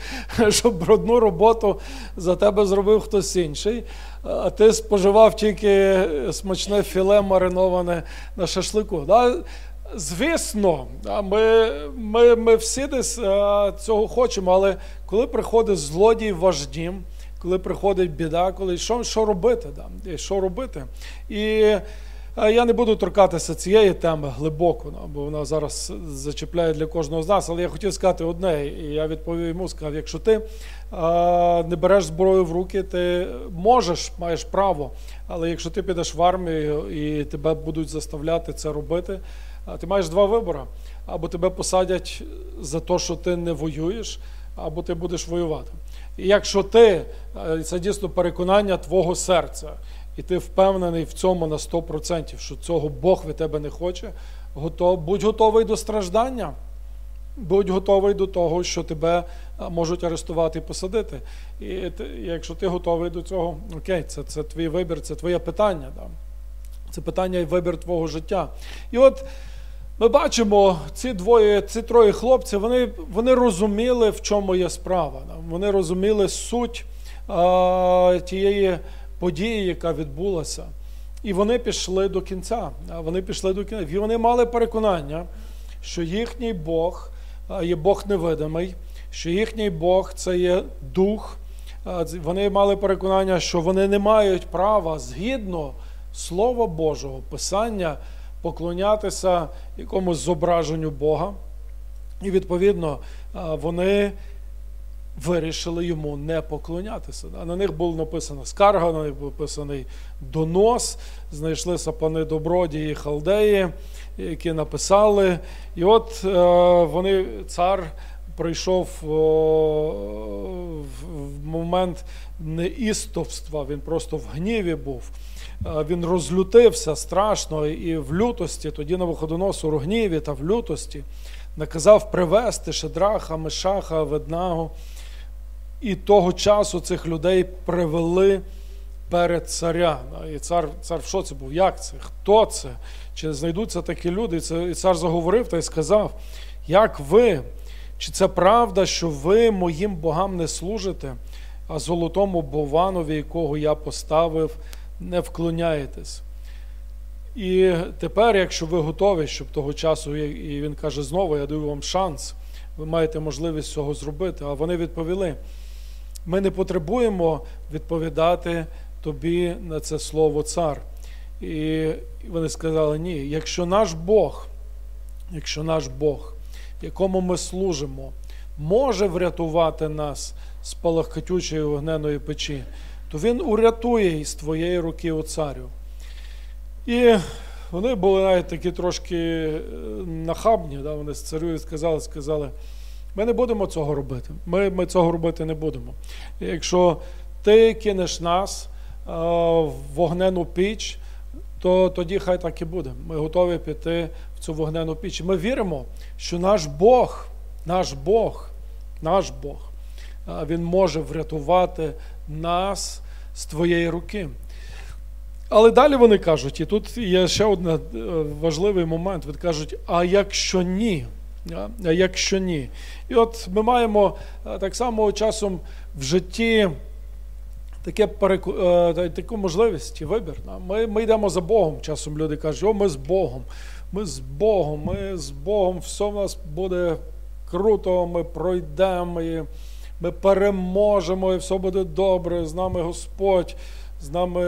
щоб брудну роботу за тебе зробив хтось інший, а ти споживав тільки смачне філе мариноване на шашлику. Да? Звісно, ми, ми, ми всі десь цього хочемо, але коли приходить злодій ваш коли приходить біда, коли що, що робити? Да? І що робити? І е, я не буду торкатися цієї теми глибоко, ну, бо вона зараз зачіпляє для кожного з нас. Але я хотів сказати одне, і я відповів йому, сказав, якщо ти не береш зброю в руки, ти можеш, маєш право. Але якщо ти підеш в армію і тебе будуть заставляти це робити, ти маєш два вибори. Або тебе посадять за те, що ти не воюєш, або ти будеш воювати. І якщо ти, е, це дійсно переконання твого серця, і ти впевнений в цьому на 100%, що цього Бог від тебе не хоче, готов, будь готовий до страждання. Будь готовий до того, що тебе можуть арештувати і посадити. І ти, якщо ти готовий до цього, окей, це, це твій вибір, це твоє питання. Да? Це питання і вибір твого життя. І от ми бачимо, ці двоє, ці троє хлопців, вони, вони розуміли, в чому є справа. да. Вони розуміли суть а, тієї події, яка відбулася. І вони пішли до кінця. Вони пішли до кінця. І вони мали переконання, що їхній Бог є Бог невидимий, що їхній Бог це є дух. Вони мали переконання, що вони не мають права згідно Слова Божого, Писання, поклонятися якомусь зображенню Бога. І відповідно вони вирішили йому не поклонятися. На них було написано скарга, на них був написаний донос, знайшли сапани добродії халдеї, які написали. І от е, вони, цар прийшов в- в момент неістовства, він просто в гніві був. Е, Він розлютився страшно і в лютості, тоді на виходоносор у гніві та в лютості наказав привезти Шедраха, Мешаха, Веднагу. І того часу цих людей привели перед царя. І цар, цар в шоці був, як це? Хто це? Чи знайдуться такі люди? Це, і цар заговорив та й сказав: Як ви? Чи це правда, що ви моїм богам не служите, а золотому Бованові, якого я поставив, не вклоняєтесь? І тепер, якщо ви готові, щоб того часу, і він каже знову, я даю вам шанс, ви маєте можливість цього зробити. А вони відповіли: ми не потребуємо відповідати тобі на це слово цар. І вони сказали: ні, якщо наш Бог, якщо наш Бог, якому ми служимо, може врятувати нас з палахкатючої вогненої печі, то він урятує із твоєї руки, о царю. І вони були навіть такі трошки е, нахабні, да? вони з царю сказали, сказали, ми не будемо цього робити. Ми, ми цього робити не будемо. Якщо ти кинеш нас е, в вогнену піч, то тоді хай так і буде. Ми готові піти в цю вогнену піч. Ми віримо, що наш Бог, наш Бог, наш Бог, е, Він може врятувати нас з твоєї руки. Але далі вони кажуть, і тут є ще один е, важливий момент. Вони кажуть, а якщо ні? А а якщо ні? І от ми маємо е, так само часом в житті таке е, таку можливість і вибір. Ми, ми йдемо за Богом. Часом люди кажуть, о, ми з Богом, ми з Богом, ми з Богом, все в нас буде круто, ми пройдемо, і ми переможемо, і все буде добре, з нами Господь. З нами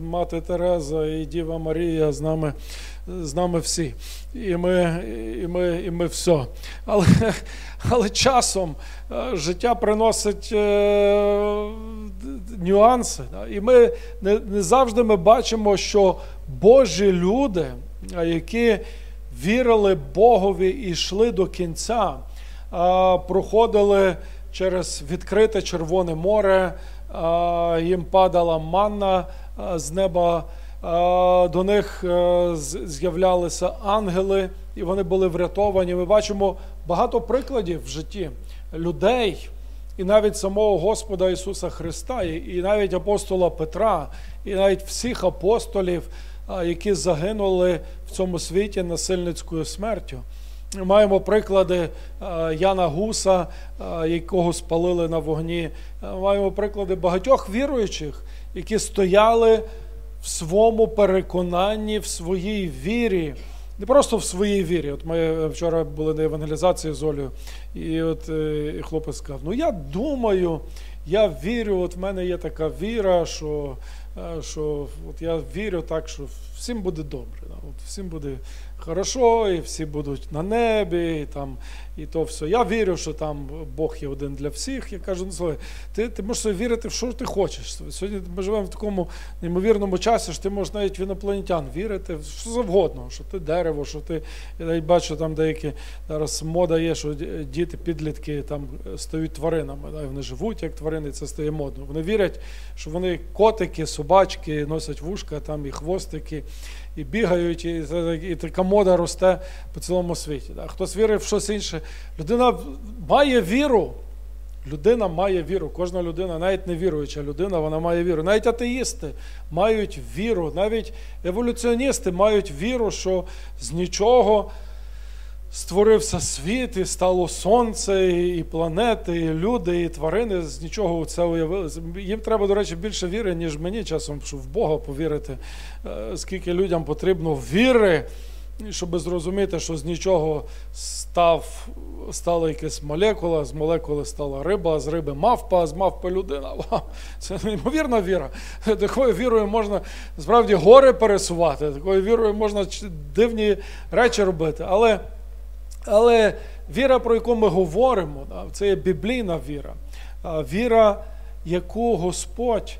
мати Тереза і Діва Марія, з нами, з нами всі. І ми, і ми, і ми все. Але, але часом е, життя приносить е, нюанси. І ми не, не завжди ми бачимо, що Божі люди, які вірили Богові і йшли до кінця, проходили через відкрите Червоне море, їм падала манна з неба, до них е, з'являлися ангели, і вони були врятовані. Ми бачимо багато прикладів в житті людей, і навіть самого Господа Ісуса Христа, і навіть апостола Петра, і навіть всіх апостолів, які загинули в цьому світі насильницькою смертю. Маємо приклади е, Яна Гуса, е, якого спалили на вогні. Е, Маємо приклади багатьох віруючих, які стояли в своєму переконанні, в своїй вірі. Не просто в своїй вірі. От ми вчора були на евангелізації з Олею, і от е, і хлопець сказав: Ну я думаю, я вірю, от в мене є така віра, що, е, що от я вірю так, що всім буде добре. От всім буде хорошо, і всі будуть на небі, і там, і то все. Я вірю, що там Бог є один для всіх. Я кажу, ну слухай, ти, ти можеш вірити в що ти хочеш. Сьогодні ми живемо в такому неймовірному часі, що ти можеш навіть в інопланетян вірити, в що завгодно, що ти дерево, що ти. Я навіть бачу там деякі зараз мода є, що діти, підлітки там стають тваринами. Да, вони живуть як тварини, це стає модно. Вони вірять, що вони котики, собачки, носять вушка, там і хвостики, і бігають, і, і така мода росте по цілому світі. А Хтось вірить в щось інше. Людина має віру. Людина має віру. Кожна людина, навіть невіруюча людина, вона має віру. Навіть атеїсти мають віру, навіть еволюціоністи мають віру, що з нічого створився світ, і стало сонце, і планети, і люди, і тварини. З нічого це уявили. Їм треба, до речі, більше віри, ніж мені часом, щоб в Бога повірити. Е, Скільки людям потрібно віри, щоб зрозуміти, що з нічого став, стала якась молекула, з молекули стала риба, з риби мавпа, а з мавпи людина. Це неймовірна віра. Такою вірою можна справді гори пересувати, такою вірою можна дивні речі робити. Але, але віра, про яку ми говоримо, це є біблійна віра. Віра, яку Господь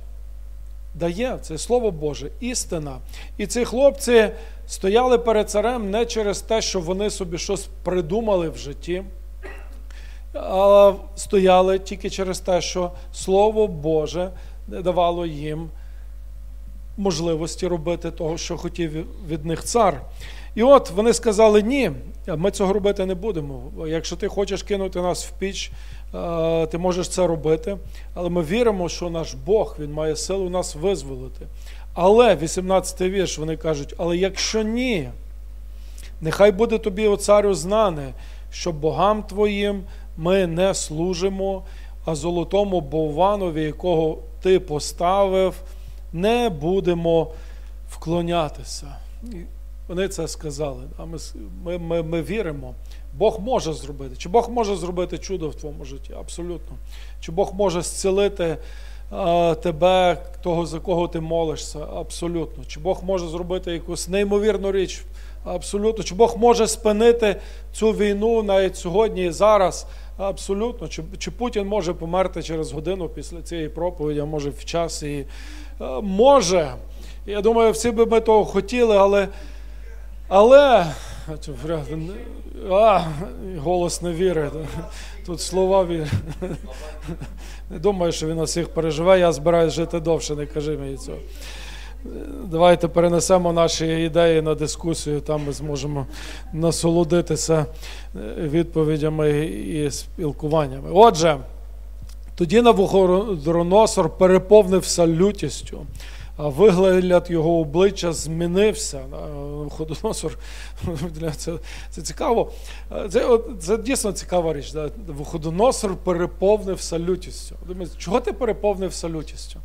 дає, це Слово Боже, істина. І ці хлопці стояли перед царем не через те, що вони собі щось придумали в житті, а стояли тільки через те, що Слово Боже давало їм можливості робити того, що хотів від них цар. І от вони сказали: ні, ми цього робити не будемо. Якщо ти хочеш кинути нас в піч, е, ти можеш це робити. Але ми віримо, що наш Бог він має силу нас визволити. Але 18-й вірш вони кажуть: але якщо ні, нехай буде тобі, о царю, знане, що богам твоїм ми не служимо, а золотому бовванові, якого ти поставив, не будемо вклонятися. Вони це сказали. А ми, ми, ми, ми віримо. Бог може зробити. Чи Бог може зробити чудо в твоєму житті? Абсолютно. Чи Бог може зцілити а, тебе, того, за кого ти молишся? Абсолютно. Чи Бог може зробити якусь неймовірну річ? Абсолютно. Чи Бог може спинити цю війну навіть сьогодні і зараз? Абсолютно. Чи, чи Путін може померти через годину після цієї проповіді, а може в час і е, може. Я думаю, всі би ми того хотіли, але. Але. А, голос не віри. Тут слова віри. Не думаю, що він всіх переживе. Я збираюсь жити довше, не кажи мені цього. Давайте перенесемо наші ідеї на дискусію, там ми зможемо насолодитися е, відповідями і спілкуваннями. Отже, тоді Навуходоносор переповнився лютістю, вигляд його обличчя змінився. Навуходоносор, це, це цікаво. Це, це дійсно цікава річ. Да? Навуходоносор переповнився лютістю. Думаю, чого ти переповнився лютістю?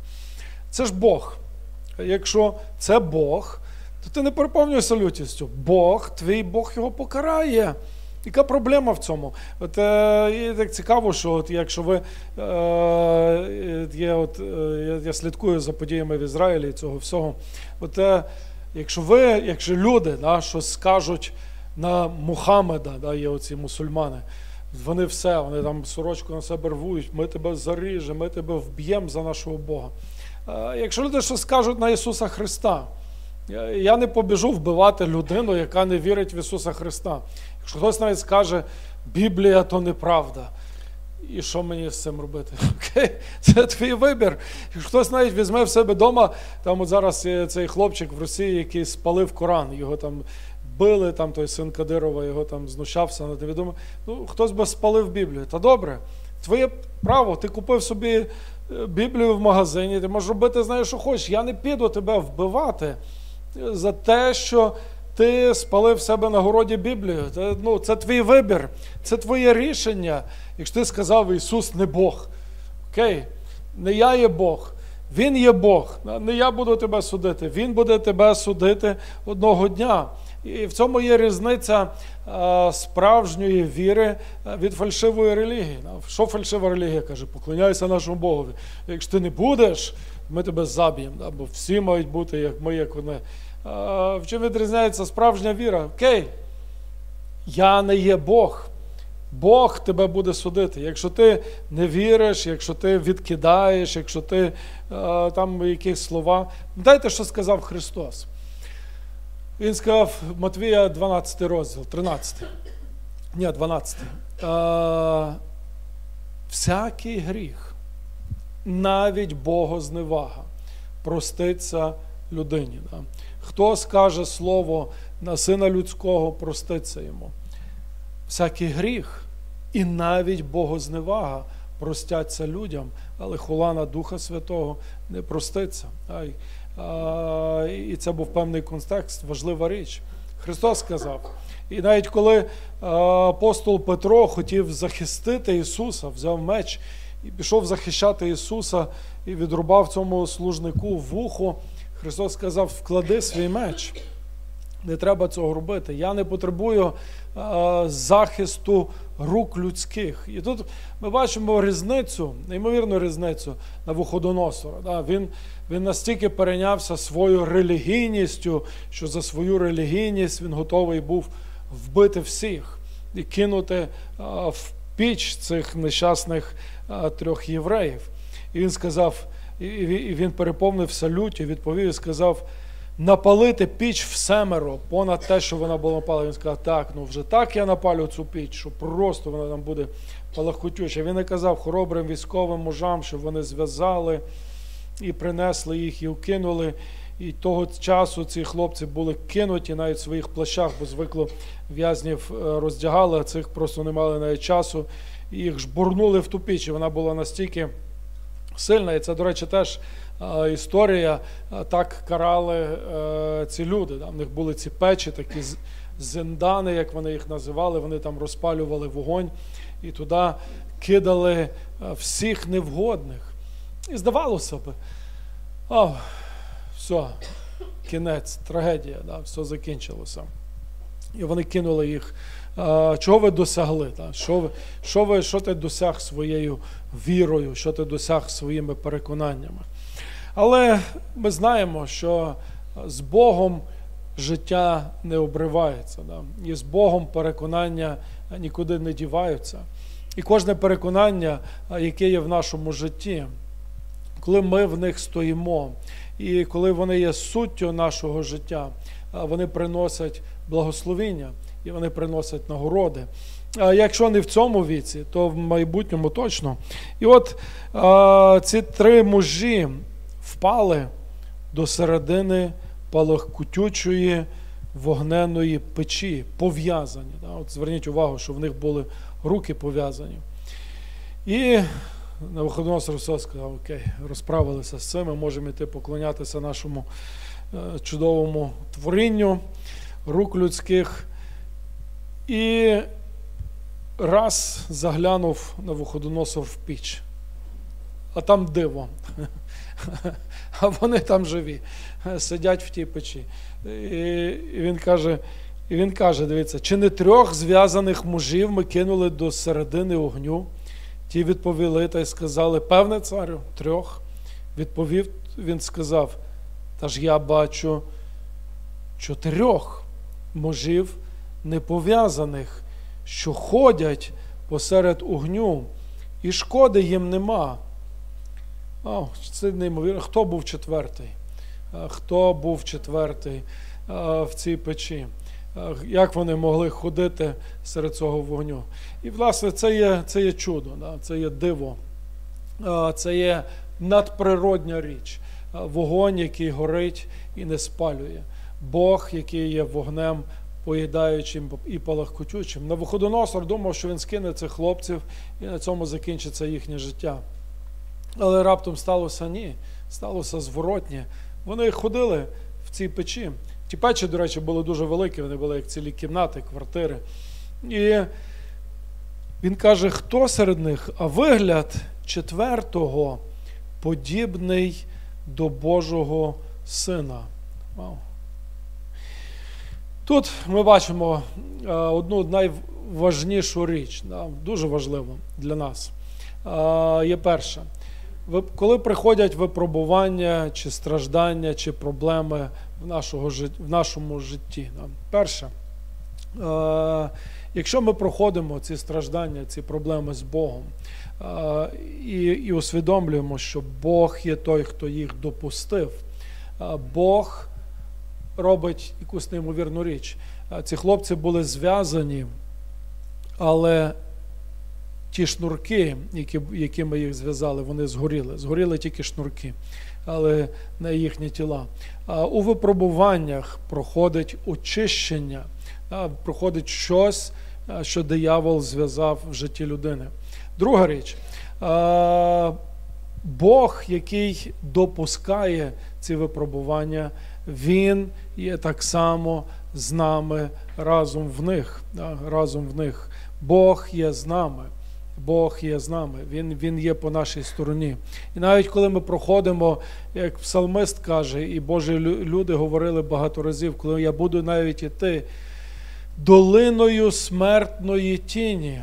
Це ж Бог. Якщо це Бог, то ти не переповнюєшся лютістю. Бог, твій Бог його покарає. Яка проблема в цьому? От е, так цікаво, що от якщо ви е, е, є, от, е, я, слідкую за подіями в Ізраїлі і цього всього. От е, якщо ви, якщо люди, да, щось скажуть на Мухаммеда, да, є оці мусульмани, вони все, вони там сорочку на себе рвуть, ми тебе заріжемо, ми тебе вб'ємо за нашого Бога. Е, Якщо люди щось скажуть на Ісуса Христа, я не побіжу вбивати людину, яка не вірить в Ісуса Христа. Якщо хтось навіть скаже, Біблія то неправда. І що мені з цим робити? Окей, це твій вибір. Якщо хтось навіть візьме в себе вдома, там от зараз є цей хлопчик в Росії, який спалив Коран, його там били, там той син Кадирова, його там знущався невідомо. Ну, хтось би спалив Біблію. Та добре, твоє право, ти купив собі е, Біблію в магазині, ти можеш робити, знаєш, що хочеш. Я не піду тебе вбивати за те, що ти спалив себе на городі Біблію. Це, ну, це твій вибір, це твоє рішення. Якщо ти сказав, Ісус не Бог. Окей, не я є Бог, Він є Бог. Не я буду тебе судити, Він буде тебе судити одного дня. І в цьому є різниця е, справжньої віри е, від фальшивої релігії. Ну, Що фальшива релігія каже? Поклоняйся нашому Богові. Якщо ти не будеш, ми тебе заб'ємо, бо всі мають бути, як ми, як вони. В чому відрізняється справжня віра? Окей, я не є Бог. Бог тебе буде судити. Якщо ти не віриш, якщо ти відкидаєш, якщо ти там якісь слова. Дайте, що сказав Христос. Він сказав Матвія 12 розділ, 13. Ні, 12. Е, всякий гріх, навіть богозневага, проститься людині. Да? Хто скаже слово на сина людського, проститься йому. Всякий гріх і навіть богозневага простяться людям, але хула на Духа Святого не проститься. І це був певний контекст, важлива річ. Христос сказав. І навіть коли апостол Петро хотів захистити Ісуса, взяв меч і пішов захищати Ісуса і відрубав цьому служнику вухо, Христос сказав: вклади свій меч. Не треба цього робити. Я не потребую е, захисту рук людських. І тут ми бачимо різницю, неймовірну різницю на вуходоносора. Да? Він, він настільки перейнявся своєю релігійністю, що за свою релігійність він готовий був вбити всіх і кинути е, в піч цих нещасних е, трьох євреїв. І він сказав, і і- і він переповнився люттю, відповів і сказав напалити піч в семеро понад те, що вона була напала. Він сказав, так, ну вже так я напалю цю піч, що просто вона там буде палахкотюча. Він не казав хоробрим військовим мужам, щоб вони зв'язали і принесли їх, і вкинули. І того часу ці хлопці були кинуті навіть в своїх плащах, бо звикло в'язнів е, роздягали, а цих просто не мали навіть часу. І їх жбурнули в ту піч, і вона була настільки сильна. І це, до речі, теж е, історія. Е, Так карали е, ці люди. В них були ці печі, такі з- зиндани, як вони їх називали. Вони там розпалювали вогонь і туди кидали всіх невгодних. І здавалося б, а, все, кінець, трагедія, да? все закінчилося. І вони кинули їх. Чого ви досягли? Що, ви, що, ви, що ти досяг своєю вірою, що ти досяг своїми переконаннями? Але ми знаємо, що з Богом життя не обривається. Да? І з Богом переконання нікуди не діваються. І кожне переконання, яке є в нашому житті, коли ми в них стоїмо, і коли вони є суттю нашого життя, вони приносять благословіння і вони приносять нагороди. Якщо не в цьому віці, то в майбутньому точно. І от ці три мужі впали до середини палахкутючої вогненої печі, пов'язані. От зверніть увагу, що в них були руки пов'язані. І Навуходоносор все сказав, окей, розправилися з цим, ми можемо йти поклонятися нашому е, чудовому творінню рук людських. І раз заглянув на вуходоносор в піч, а там диво. А вони там живі, сидять в тій печі. І він каже, і він каже: дивіться, чи не трьох зв'язаних мужів ми кинули до середини огню? Ті відповіли та й сказали, певне, царю, трьох. Відповів, він сказав, та ж я бачу чотирьох мужів непов'язаних, що ходять посеред огню, і шкоди їм нема. О, це неймовірно. Хто був четвертий? Хто був четвертий в цій печі? як вони могли ходити серед цього вогню. І, власне, це є, це є чудо, це є диво, це є надприродня річ. Вогонь, який горить і не спалює. Бог, який є вогнем поїдаючим і палахкотючим. Навуходоносор думав, що він скине цих хлопців і на цьому закінчиться їхнє життя. Але раптом сталося ні. Сталося зворотнє. Вони ходили в цій печі. Ті печі, до речі, були дуже великі, вони були як цілі кімнати, квартири. І він каже, хто серед них? А вигляд четвертого подібний до Божого Сина. Вау. Тут ми бачимо е, одну найважнішу річ, дуже важливу для нас. Е, Є перше. Коли приходять випробування, чи страждання, чи проблеми в, нашого, в нашому житті. Перше, е, якщо ми проходимо ці страждання, ці проблеми з Богом, і, і усвідомлюємо, що Бог є той, хто їх допустив, Бог робить якусь неймовірну річ. Ці хлопці були зв'язані, але ті шнурки, які, якими їх зв'язали, вони згоріли. Згоріли тільки шнурки, але не їхні тіла. У випробуваннях проходить очищення, проходить щось, що диявол зв'язав в житті людини. Друга річ. Бог, який допускає ці випробування, Він є так само з нами разом в них. Разом в них. Бог є з нами. Бог є з нами, Він, Він є по нашій стороні. І навіть коли ми проходимо, як псалмист каже, і Божі люди говорили багато разів, коли я буду навіть іти долиною смертної тіні,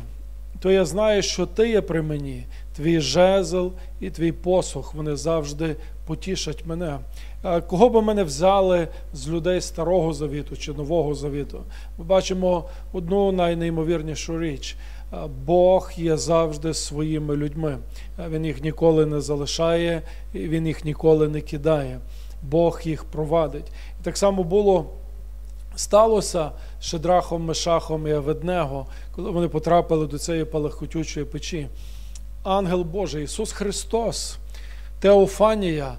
то я знаю, що ти є при мені, твій жезл і твій посох, вони завжди потішать мене. Кого би мене взяли з людей Старого Завіту чи Нового Завіту? Ми бачимо одну найнеймовірнішу річ. Бог є завжди своїми людьми. Він їх ніколи не залишає, він їх ніколи не кидає. Бог їх провадить. І так само було сталося Шедрахом, Мешахом і Аведнего, коли вони потрапили до цієї палахкотючої печі. Ангел Божий, Ісус Христос, Теофанія,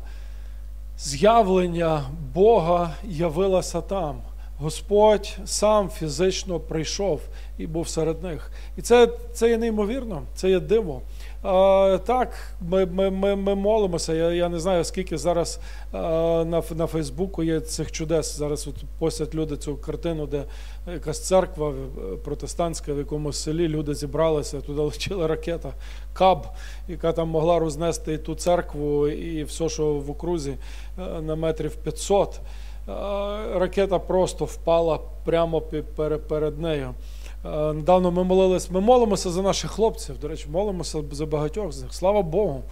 з'явлення Бога явилося там. Господь сам фізично прийшов і був серед них. І це, це є неймовірно, це є диво. Так, ми, ми, ми, ми молимося. Я, я не знаю, скільки зараз на, на Фейсбуку є цих чудес. Зараз от постять люди цю картину, де якась церква е, протестантська в якомусь селі люди зібралися, туди летіла ракета Каб, яка там могла рознести і ту церкву, і все, що в окрузі е, на метрів 500. Е, Ракета просто впала прямо перед нею. Е, Недавно ми молились, ми молимося за наших хлопців. До речі, молимося за багатьох з них. Слава Богу.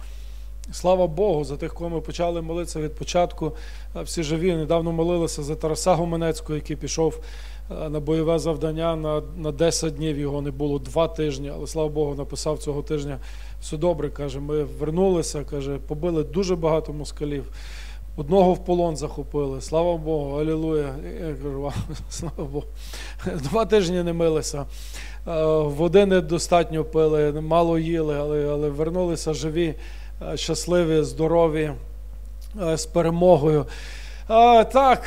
Слава Богу, за тих, кого ми почали молитися від початку. Е, Всі живі. Недавно молилися за Тараса Гуменецького, який пішов е, на бойове завдання на, на 10 днів. Його не було два тижні, але слава Богу, написав цього тижня. Все добре, каже. Ми вернулися, каже, побили дуже багато москалів. Одного в полон захопили. Слава Богу, алілуя. Я кажу, «Вау, слава Богу. Два тижні не милися. Е, Води недостатньо пили, мало їли, але, але вернулися живі, е, щасливі, здорові, е, з перемогою. Е, Так,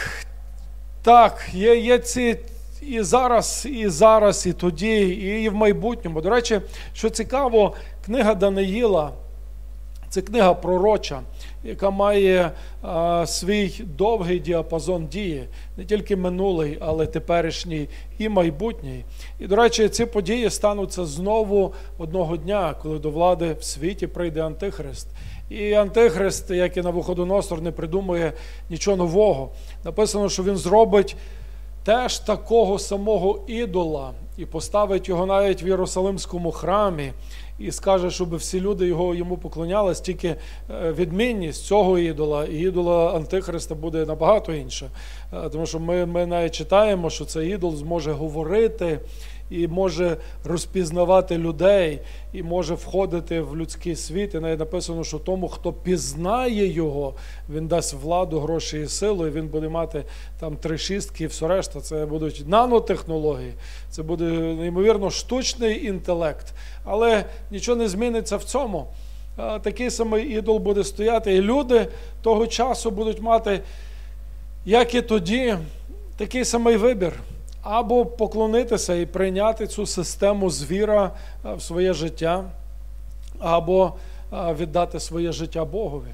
так, є, є ці і зараз, і зараз, і тоді, і в майбутньому. До речі, що цікаво, книга Даниїла. Це книга пророча, яка має а, свій довгий діапазон дії, не тільки минулий, але теперішній і майбутній. І, до речі, ці події стануться знову одного дня, коли до влади в світі прийде Антихрист. І Антихрист, як і Навуходоносор, не придумує нічого нового. Написано, що він зробить теж такого самого ідола і поставить його навіть в Єрусалимському храмі і скаже, щоб всі люди його йому поклонялись, тільки е, відмінність цього ідола і ідола Антихриста буде набагато інша. Е, Тому що ми, ми навіть читаємо, що цей ідол зможе говорити і може розпізнавати людей, і може входити в людський світ. І навіть написано, що тому, хто пізнає його, він дасть владу, гроші і силу, і він буде мати там три шістки і все решта. Це будуть нанотехнології, це буде неймовірно штучний інтелект. Але нічого не зміниться в цьому. Такий самий ідол буде стояти, і люди того часу будуть мати, як і тоді, такий самий вибір. Або поклонитися і прийняти цю систему звіра в своє життя, або віддати своє життя Богові.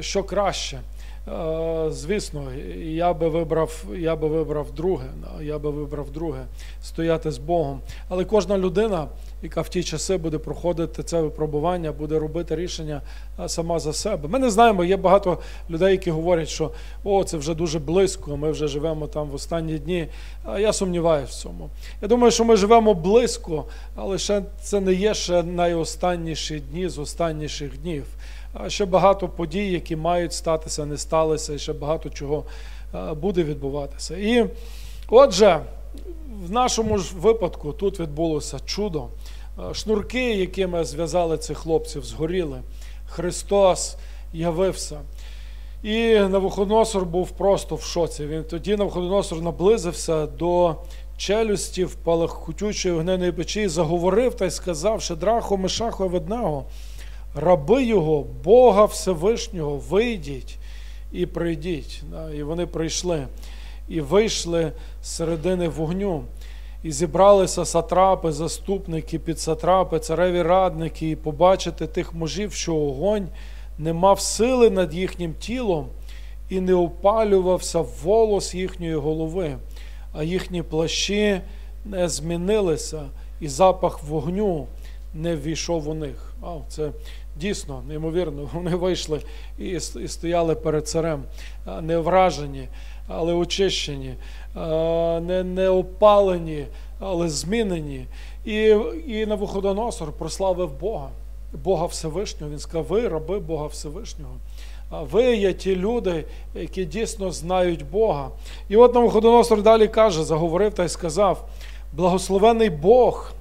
Що краще? Е, Звісно, я би вибрав, я би вибрав друге. Я би вибрав друге стояти з Богом. Але кожна людина, яка в ті часи буде проходити це випробування, буде робити рішення е, сама за себе. Ми не знаємо, є багато людей, які говорять, що о, це вже дуже близько, ми вже живемо там в останні дні. Я сумніваюся в цьому. Я думаю, що ми живемо близько, але ще це не є ще найостанніші дні з останніших днів. А ще багато подій, які мають статися, не сталися, і ще багато чого е, буде відбуватися. І отже, в нашому ж випадку тут відбулося чудо. Е, Шнурки, якими зв'язали цих хлопців, згоріли. Христос явився. І Навуходоносор був просто в шоці. Він тоді Навуходоносор наблизився до челюстів палахкутючої вогненої печі, заговорив та й сказав, Шедраху, Мешаху, Аведнаго, раби його, Бога Всевишнього, вийдіть і прийдіть. І вони прийшли і вийшли з середини вогню. І зібралися сатрапи, заступники, підсатрапи, цареві радники, і побачити тих мужів, що огонь не мав сили над їхнім тілом і не опалювався волос їхньої голови, а їхні плащі не змінилися, і запах вогню не ввійшов у них. А, це дійсно неймовірно. Вони вийшли і, і стояли перед царем, не вражені, але очищені, не, не опалені, але змінені. І, і Навуходоносор прославив Бога. Бога Всевишнього. Він сказав, ви раби Бога Всевишнього. Ви є ті люди, які дійсно знають Бога. І от Навуходоносор далі каже, заговорив та й сказав: благословений Бог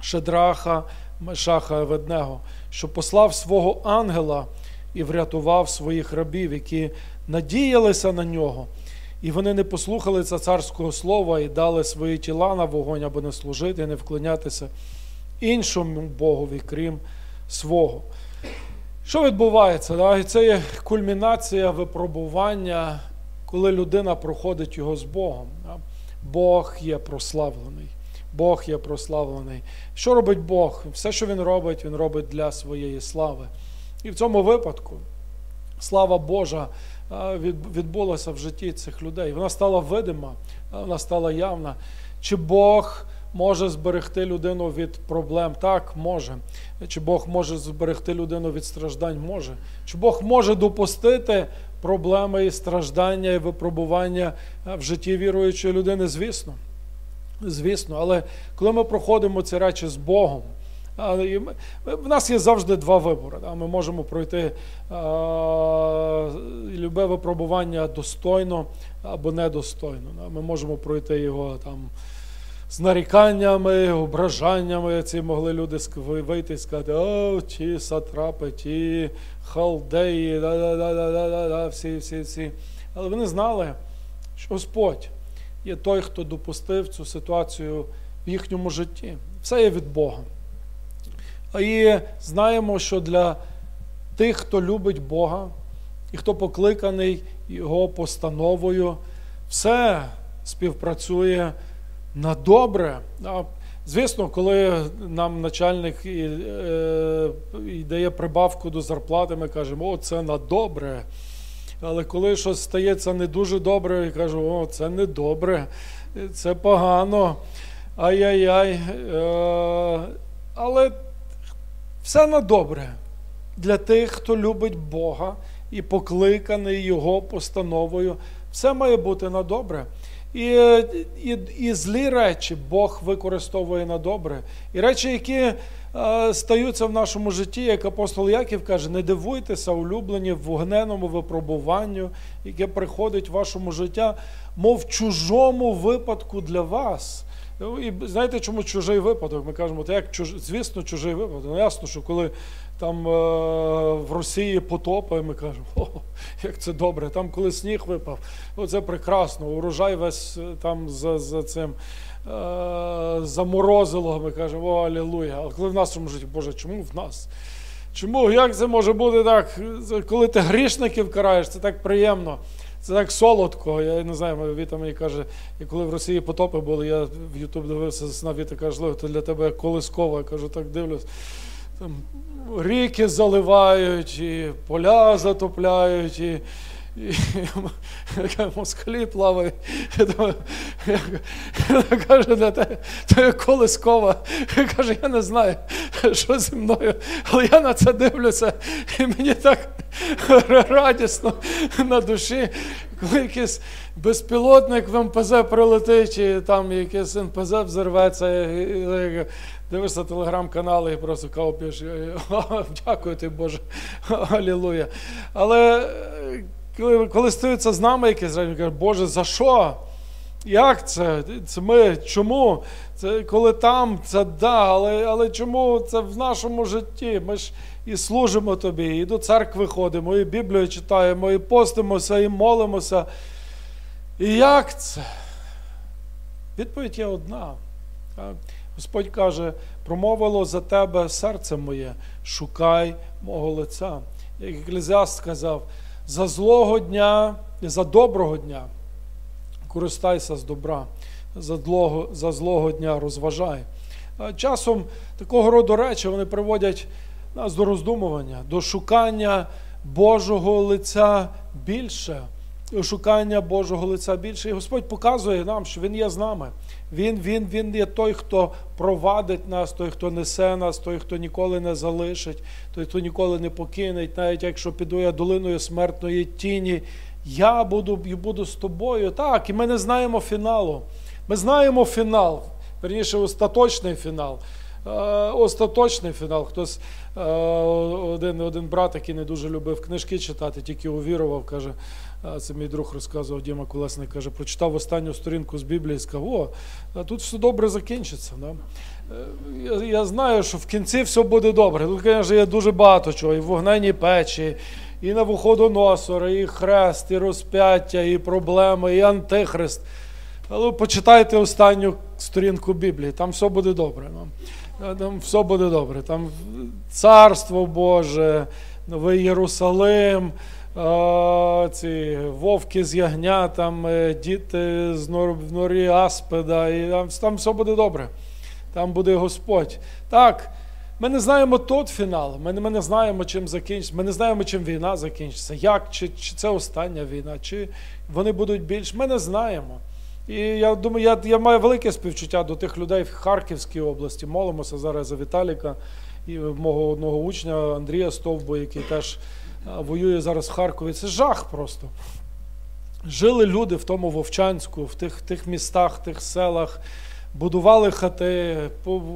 Шедраха, Мешаха Аведнего, що послав свого ангела і врятував своїх рабів, які надіялися на нього. І вони не послухали це царського слова і дали свої тіла на вогонь, аби не служити, не вклонятися іншому Богові, крім свого. Що відбувається? І Це є кульмінація випробування, коли людина проходить його з Богом. Бог є прославлений. Бог є прославлений. Що робить Бог? Все, що Він робить, Він робить для своєї слави. І в цьому випадку слава Божа відбулася в житті цих людей. Вона стала видима, вона стала явна. Чи Бог може зберегти людину від проблем? Так, може. Чи Бог може зберегти людину від страждань? Може. Чи Бог може допустити проблеми і страждання і випробування в житті віруючої людини? Звісно. Звісно, але коли ми проходимо ці речі з Богом, в нас є завжди два вибори. Ми можемо пройти любе випробування достойно або недостойно. Ми можемо пройти його там з наріканнями, ображаннями. Ці могли люди вийти і сказати, о, ті сатрапи, ті халдеї, да-да-да-да-да-да, всі, всі, всі. Але вони знали, що Господь є той, хто допустив цю ситуацію в їхньому житті. Все є від Бога. І знаємо, що для тих, хто любить Бога і хто покликаний Його постановою, все співпрацює на добре. Звісно, коли нам начальник і, е, і дає прибавку до зарплати, ми кажемо, о, це на добре. Але коли щось стається не дуже добре, я кажу, о, це не добре, це погано. Ай-яй-яй. Е, але все на добре для тих, хто любить Бога і покликаний Його постановою. Все має бути на добре. І, і, і злі речі Бог використовує на добре. І речі, які стаються в нашому житті, як апостол Яків каже, не дивуйтеся, улюблені в вогненому випробуванню, яке приходить в вашому життя, мов чужому випадку для вас. Ну, І знаєте, чому чужий випадок? Ми кажемо, як чуж... звісно, чужий випадок. Ну ясно, що коли там е... в Росії потопи, ми кажемо, о, як це добре. Там, коли сніг випав, оце прекрасно, урожай весь е, там за, за цим е... заморозило. Ми кажемо, о, алілуя. А коли в нашому житті, Боже, чому в нас? Чому? Як це може бути так? Коли ти грішників караєш, це так приємно. Це так солодко. Я не знаю, Віта мені каже, і коли в Росії потопи були, я в Ютуб дивився, засна Віта каже, «Лев, то для тебе як колискова. Я кажу, так дивлюсь. Там ріки заливають, і поля затопляють, і, і москалі плавають. Каже, тебе то як колискова. Каже, я не знаю, що зі мною, але я на це дивлюся, і мені так радісно на душі, коли якийсь безпілотник в МПЗ прилетить, і там якийсь НПЗ взорветься, дивишся телеграм-канали і просто «О, Дякую ти, Боже, алілуя. Але коли, коли стаються з нами якісь речі, кажуть, Боже, за що? Як це? Це ми чому? Це коли там, це да, але, але чому це в нашому житті? Ми ж і служимо тобі, і до церкви ходимо, і Біблію читаємо, і постимося, і молимося. І як це? Відповідь є одна. Господь каже: промовило за тебе серце моє, шукай мого лиця. Як Еклезіаст сказав, за злого дня за доброго дня користайся з добра, за злого, за злого дня розважай. Часом такого роду речі вони приводять нас до роздумування, до шукання Божого лиця більше. Шукання Божого лиця більше. І Господь показує нам, що Він є з нами. Він, він, він є той, хто провадить нас, той, хто несе нас, той, хто ніколи не залишить, той, хто ніколи не покинеть, навіть якщо піду я долиною смертної тіні, я буду, і буду з тобою. Так, і ми не знаємо фіналу. Ми знаємо фінал, верніше, остаточний фінал. Е, Остаточний фінал. Хтось е, один, один брат, який не дуже любив книжки читати, тільки увірував, каже. Це мій друг розказував Діма Колесник, каже, прочитав останню сторінку з Біблії і сказав, о, тут все добре закінчиться. Да? Е, Я, я знаю, що в кінці все буде добре. Тут, звісно, є дуже багато чого, і вогнені печі, і Навуходоносор, і хрест, і розп'яття, і проблеми, і антихрист. Але почитайте останню сторінку Біблії, там все буде добре. ну. Е, Там все буде добре. Там Царство Боже, Новий Єрусалим, ці вовки з ягнятам, е, діти з нор, норі Аспида, і там, там все буде добре. Там буде Господь. Так, ми не знаємо тот фінал, ми, ми не знаємо, чим закінчиться, ми не знаємо, чим війна закінчиться, як, чи, чи це остання війна, чи вони будуть більш. Ми не знаємо. І я думаю, я, я маю велике співчуття до тих людей в Харківській області. Молимося зараз за Віталіка і мого одного учня Андрія Стовбу, який теж воює зараз в Харкові. Це жах просто. Жили люди в тому Вовчанську, в тих, тих містах, тих селах, будували хати,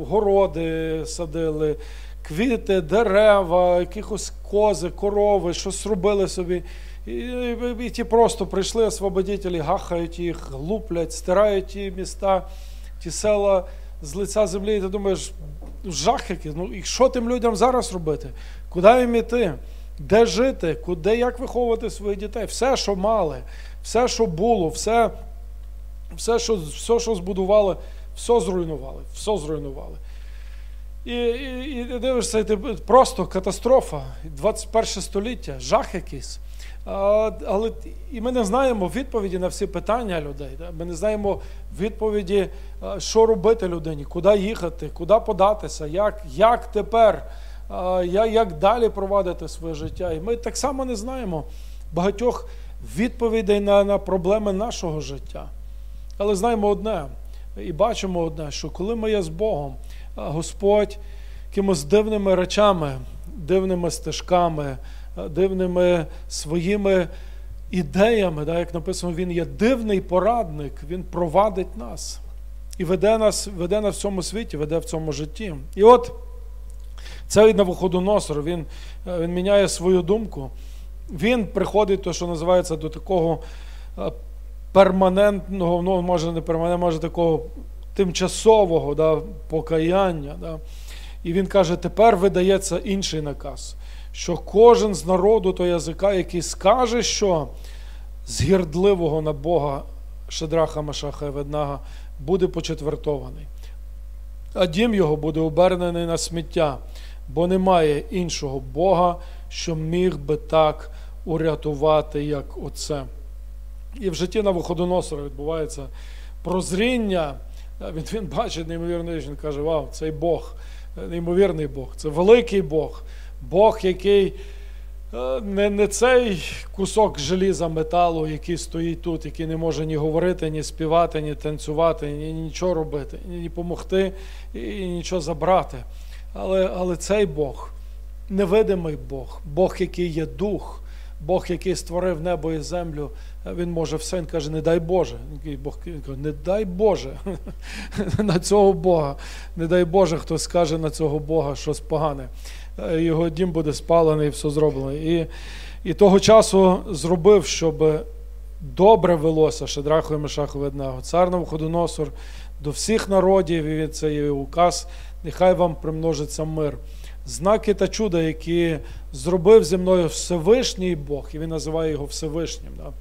городи садили, квіти, дерева, якихось кози, корови, щось робили собі. І, і, і ті просто прийшли освободителі, гахають їх, луплять, стирають ті міста, ті села з лиця землі. І ти думаєш, жах який. Ну і що тим людям зараз робити? Куди їм іти? Де жити? Куди, як виховувати своїх дітей? Все, що мали, все, що було, все, все, що, все, що збудували, все зруйнували, все зруйнували. І, і, і дивишся, і ти просто катастрофа, 21 століття, жах якийсь. А, але і ми не знаємо відповіді на всі питання людей. Да? Ми не знаємо відповіді, що робити людині, куди їхати, куди податися, як, як тепер, як далі провадити своє життя. І ми так само не знаємо багатьох відповідей на, на проблеми нашого життя. Але знаємо одне і бачимо одне, що коли ми є з Богом, Господь якимось дивними речами, дивними стежками, дивними своїми ідеями, да, як написано, Він є дивний порадник, Він провадить нас і веде нас, веде нас в цьому світі, веде в цьому житті. І от цей Навуходоносор, він, е, він міняє свою думку. Він приходить, то, що називається, до такого е, перманентного, ну, може не перманентного, може такого тимчасового да, покаяння. Да. І він каже: тепер видається інший наказ, що кожен з народу то язика, який скаже, що з гірдливого на Бога Шедраха Машаха Веднага буде почетвертований. А дім його буде обернений на сміття, бо немає іншого Бога, що міг би так урятувати, як оце. І в житті Навуходоносора відбувається прозріння. Він, він бачить неймовірну річ, він каже: Вау, цей Бог, неймовірний Бог, це великий Бог, Бог, який е, не, не цей кусок желіза металу, який стоїть тут, який не може ні говорити, ні співати, ні танцювати, ні нічого робити, ні допомогти, і нічого забрати. Але, але цей Бог, невидимий Бог, Бог, який є дух, Бог, який створив небо і землю, він може все. Він каже, не дай Боже. Бог каже, не дай Боже на цього Бога. Не дай Боже, хто скаже на цього Бога щось погане. Його дім буде спалений і все зроблено. І, і того часу зробив, щоб добре велося Шедраху і Мешаху Веднаго, цар Навуходоносор, до всіх народів, і це є указ, нехай вам примножиться мир. Знаки та чуда, які зробив зі мною Всевишній Бог, і він називає його Всевишнім. Да?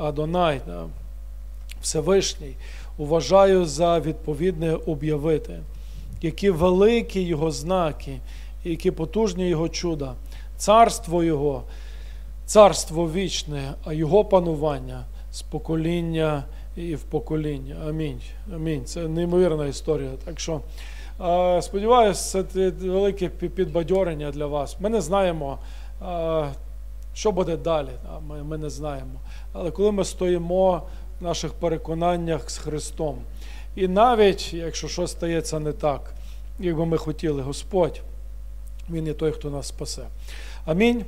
Адонай, да? Всевишній, вважаю за відповідне об'явити, які великі його знаки, які потужні його чуда, царство Його, царство вічне, а Його панування з покоління і в покоління. Амінь. Амінь. Це неймовірна історія. Так що сподіваюся, це велике підбадьорення для вас. Ми не знаємо. Що буде далі? Ми, не знаємо. Але коли ми стоїмо в наших переконаннях з Христом, і навіть якщо щось стається не так, як би ми хотіли, Господь, Він є той, хто нас спасе. Амінь.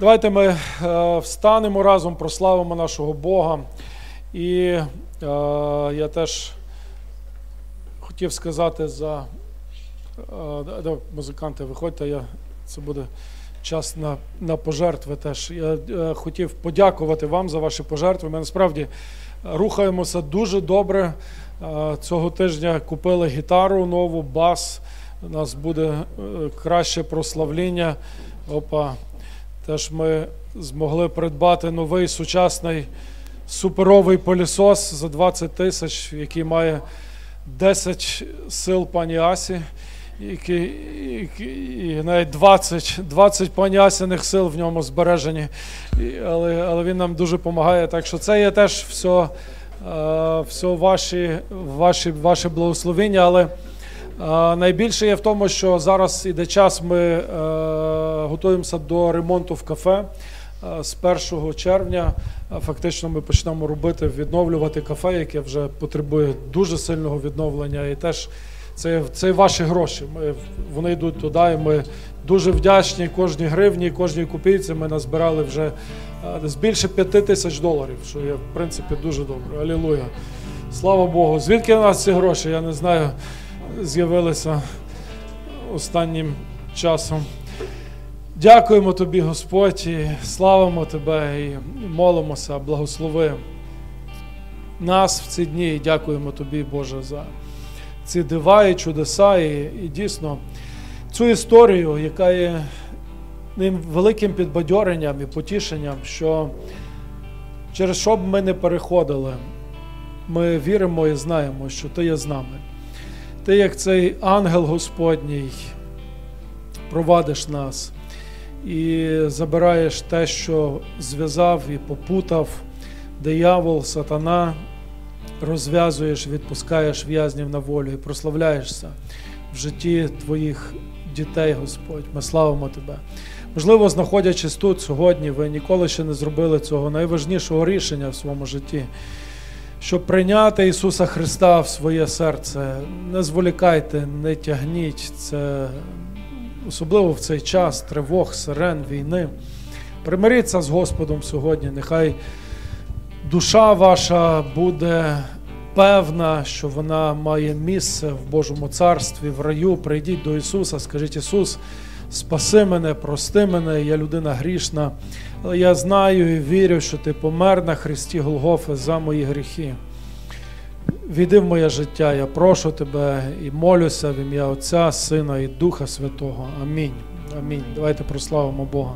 Давайте ми е, встанемо разом, прославимо нашого Бога. І е, я теж хотів сказати за е, музиканти, виходьте, я, це буде час на на пожертви теж. Я е, хотів подякувати вам за ваші пожертви. Ми насправді рухаємося дуже добре. Е, цього тижня купили гітару нову, бас. У нас буде е, краще прославління. Опа, теж ми змогли придбати новий сучасний суперовий полісос за 20 тисяч, який має 10 сил пані Асі і, і, і навіть 20 20 панясяних сил в ньому збережені, і, але але він нам дуже допомагає. Так що це є теж все, все ваші, ваші, ваші благословення. Але найбільше є в тому, що зараз іде час, ми готуємося до ремонту в кафе. З 1 червня фактично ми почнемо робити, відновлювати кафе, яке вже потребує дуже сильного відновлення. І теж це це ваші гроші. Ми, Вони йдуть туди. і Ми дуже вдячні кожній гривні, кожній копійці. Ми назбирали вже десь більше п'яти тисяч доларів, що є в принципі дуже добре. Алілуя. Слава Богу. Звідки у нас ці гроші? Я не знаю, з'явилися останнім часом. Дякуємо тобі, Господь, славимо Тебе і молимося, благослови нас в ці дні. Дякуємо тобі, Боже, за ці дива і чудеса, і, і дійсно цю історію, яка є ним великим підбадьоренням і потішенням, що через що б ми не переходили, ми віримо і знаємо, що ти є з нами. Ти, як цей ангел Господній, провадиш нас і забираєш те, що зв'язав і попутав диявол, сатана розв'язуєш, відпускаєш в'язнів на волю і прославляєшся в житті твоїх дітей, Господь. Ми славимо Тебе. Можливо, знаходячись тут сьогодні, ви ніколи ще не зробили цього найважнішого рішення в своєму житті, щоб прийняти Ісуса Христа в своє серце. Не зволікайте, не тягніть це, особливо в цей час тривог, сирен, війни. Примиріться з Господом сьогодні. Нехай душа ваша буде певна, що вона має місце в Божому царстві, в раю. Прийдіть до Ісуса, скажіть Ісус, спаси мене, прости мене, я людина грішна. Але я знаю і вірю, що Ти помер на Христі Голгофи за мої гріхи. Війди в моє життя. Я прошу тебе і молюся в ім'я Отця, Сина і Духа Святого. Амінь. Амінь. Давайте прославимо Бога.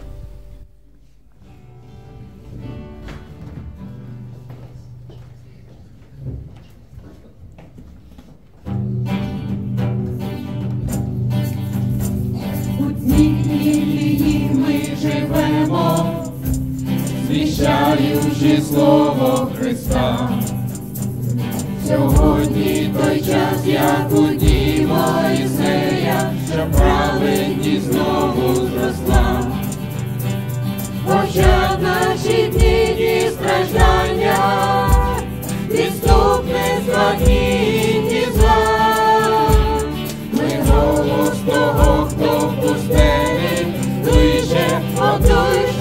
У дні ми живемо, звіщаючи слово Христа. Сьогодні той час, як у дні Моїсея, що праведність знову зросла. Хоча наші дні і страждання, відступне складні зла. Ми голос того, хто в пустелі, лише готуйся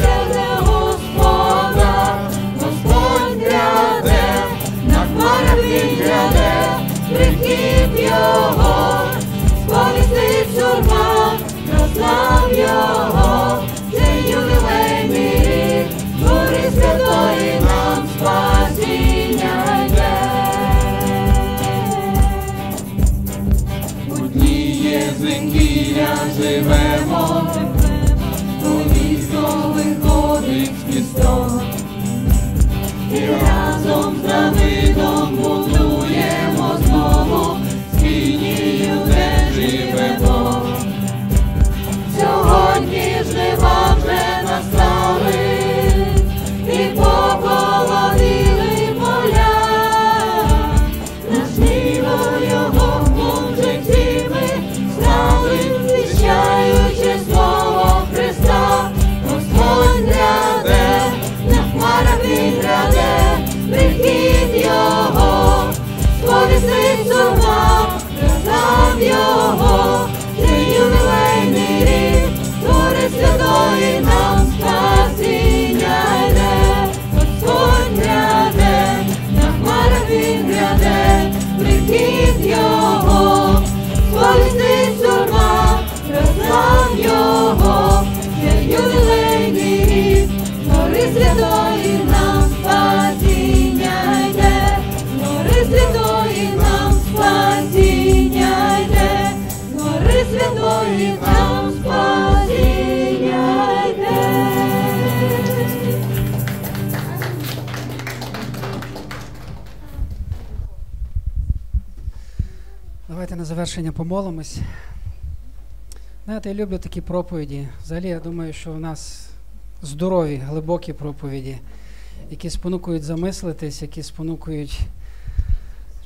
його, сповістить сурма, прослав його, це ювілейний рік, гори святої нам спасіння. У дні Єзикія живемо, у військо виходить з. І разом з Давидом помолимось. Знаєте, я люблю такі проповіді. Взагалі, я думаю, що в нас здорові, глибокі проповіді, які спонукують замислитись, які спонукують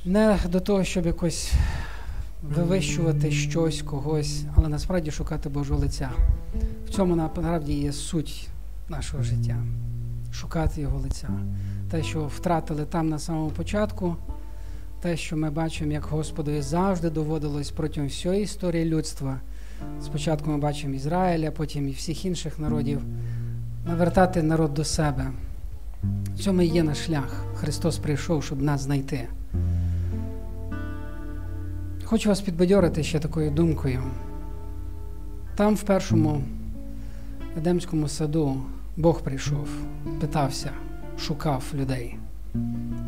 не до того, щоб якось вивищувати щось, когось, але насправді шукати Божого лиця. В цьому насправді є суть нашого життя. Шукати його лиця. Те, що втратили там на самому початку, те, що ми бачимо, як Господові завжди доводилось протягом всієї історії людства. Спочатку ми бачимо Ізраїля, потім і всіх інших народів, навертати народ до себе. В цьому і є наш шлях. Христос прийшов, щоб нас знайти. Хочу вас підбадьорити ще такою думкою. Там, в першому Едемському саду, Бог прийшов, питався, шукав людей.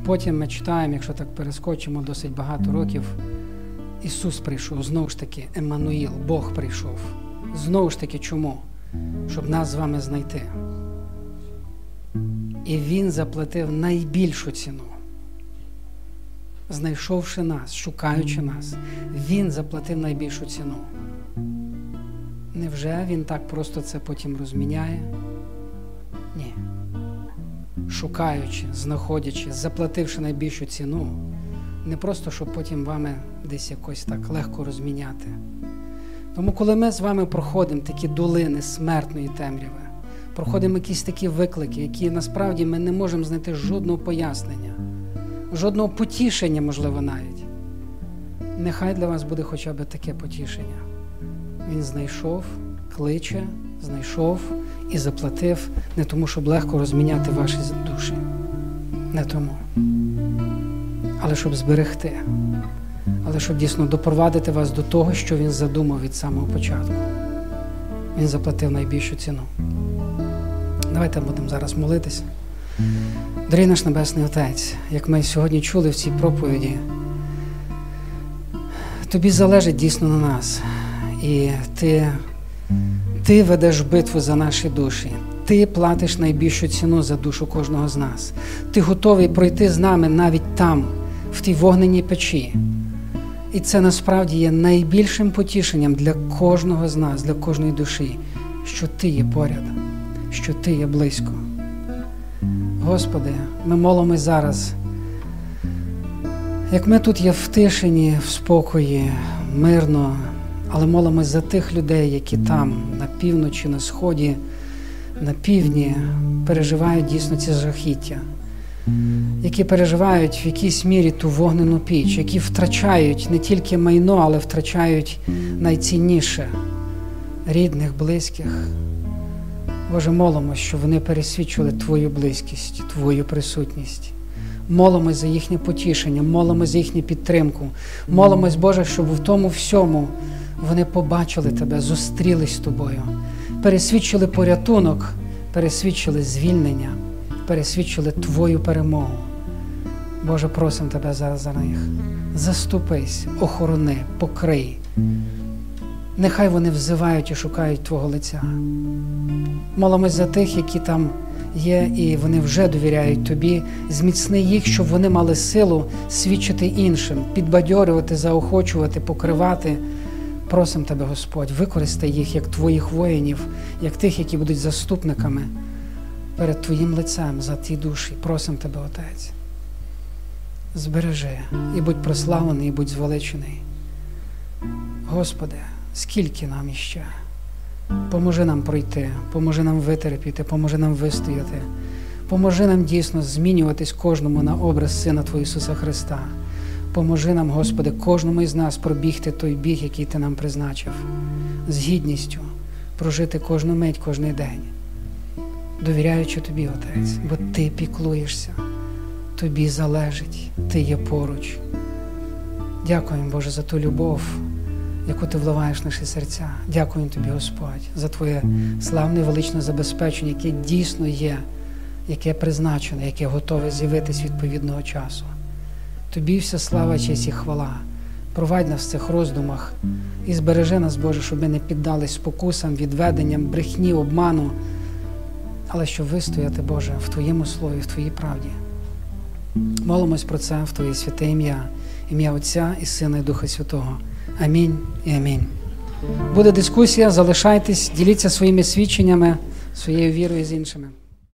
Потім ми читаємо, якщо так перескочимо досить багато років, Ісус прийшов, знову ж таки, Еммануїл, Бог прийшов. Знову ж таки, чому? Щоб нас з вами знайти. І Він заплатив найбільшу ціну. Знайшовши нас, шукаючи нас, Він заплатив найбільшу ціну. Невже він так просто це потім розміняє? Шукаючи, знаходячи, заплативши найбільшу ціну, не просто, щоб потім вами десь якось так легко розміняти. Тому, коли ми з вами проходимо такі долини смертної темряви, проходимо якісь такі виклики, які насправді ми не можемо знайти жодного пояснення, жодного потішення, можливо, навіть. Нехай для вас буде хоча б таке потішення. Він знайшов, кличе, знайшов і заплатив не тому, щоб легко розміняти ваші душі. Не тому. Але щоб зберегти. Але щоб дійсно допровадити вас до того, що він задумав від самого початку. Він заплатив найбільшу ціну. Давайте будемо зараз молитися. Дорогий наш Небесний Отець, як ми сьогодні чули в цій проповіді, тобі залежить дійсно на нас. І ти, ти ведеш битву за наші душі. Ти платиш найбільшу ціну за душу кожного з нас. Ти готовий пройти з нами навіть там, в тій вогненій печі. І це насправді є найбільшим потішенням для кожного з нас, для кожної душі, що ти є поряд, що ти є близько. Господи, ми молимось зараз. Як ми тут є втишені, в спокої, мирно, але молимось за тих людей, які там, на півночі, на сході, на півдні, переживають дійсно ці жахіття, які переживають в якійсь мірі ту вогнену піч, які втрачають не тільки майно, але втрачають найцінніше рідних, близьких. Боже, молимось, щоб вони пересвідчили Твою близькість, Твою присутність. Молимось за їхнє потішення, молимось за їхню підтримку. Молимось, Боже, щоб в тому всьому вони побачили Тебе, зустрілись з тобою, пересвідчили порятунок, пересвідчили звільнення, пересвідчили Твою перемогу. Боже, просимо Тебе зараз за них. Заступись, охорони, покрий. Нехай вони взивають і шукають Твого лиця. Молимось за тих, які там є, і вони вже довіряють тобі. Зміцни їх, щоб вони мали силу свідчити іншим, підбадьорювати, заохочувати, покривати. Просимо тебе, Господь, використай їх як твоїх воїнів, як тих, які будуть заступниками перед Твоїм лицем за ті душі. Просимо тебе, Отець. Збережи і будь прославлений, і будь звеличений. Господи, скільки нам іще? Поможи нам пройти, поможи нам витерпіти, поможи нам вистояти, поможи нам дійсно змінюватись кожному на образ Сина Твого Ісуса Христа. Поможи нам, Господи, кожному із нас пробігти той біг, який Ти нам призначив, з гідністю прожити кожну мить, кожний день, довіряючи Тобі, Отець, бо Ти піклуєшся, Тобі залежить, Ти є поруч. Дякуємо, Боже, за ту любов яку ти вливаєш в наші серця. Дякую тобі, Господь, за Твоє славне величне забезпечення, яке дійсно є, яке призначене, яке готове з'явитись відповідного часу. Тобі вся слава, честь і хвала. Провадь нас в цих роздумах і збережи нас, Боже, щоб ми не піддались спокусам, відведенням, брехні, обману, але щоб вистояти, Боже, в Твоєму слові, в Твоїй правді. Молимось про це в Твоє святе ім'я, ім'я Отця і Сина, і Духа Святого. Амінь і амінь. Буде дискусія, залишайтесь, діліться своїми свідченнями, своєю вірою з іншими.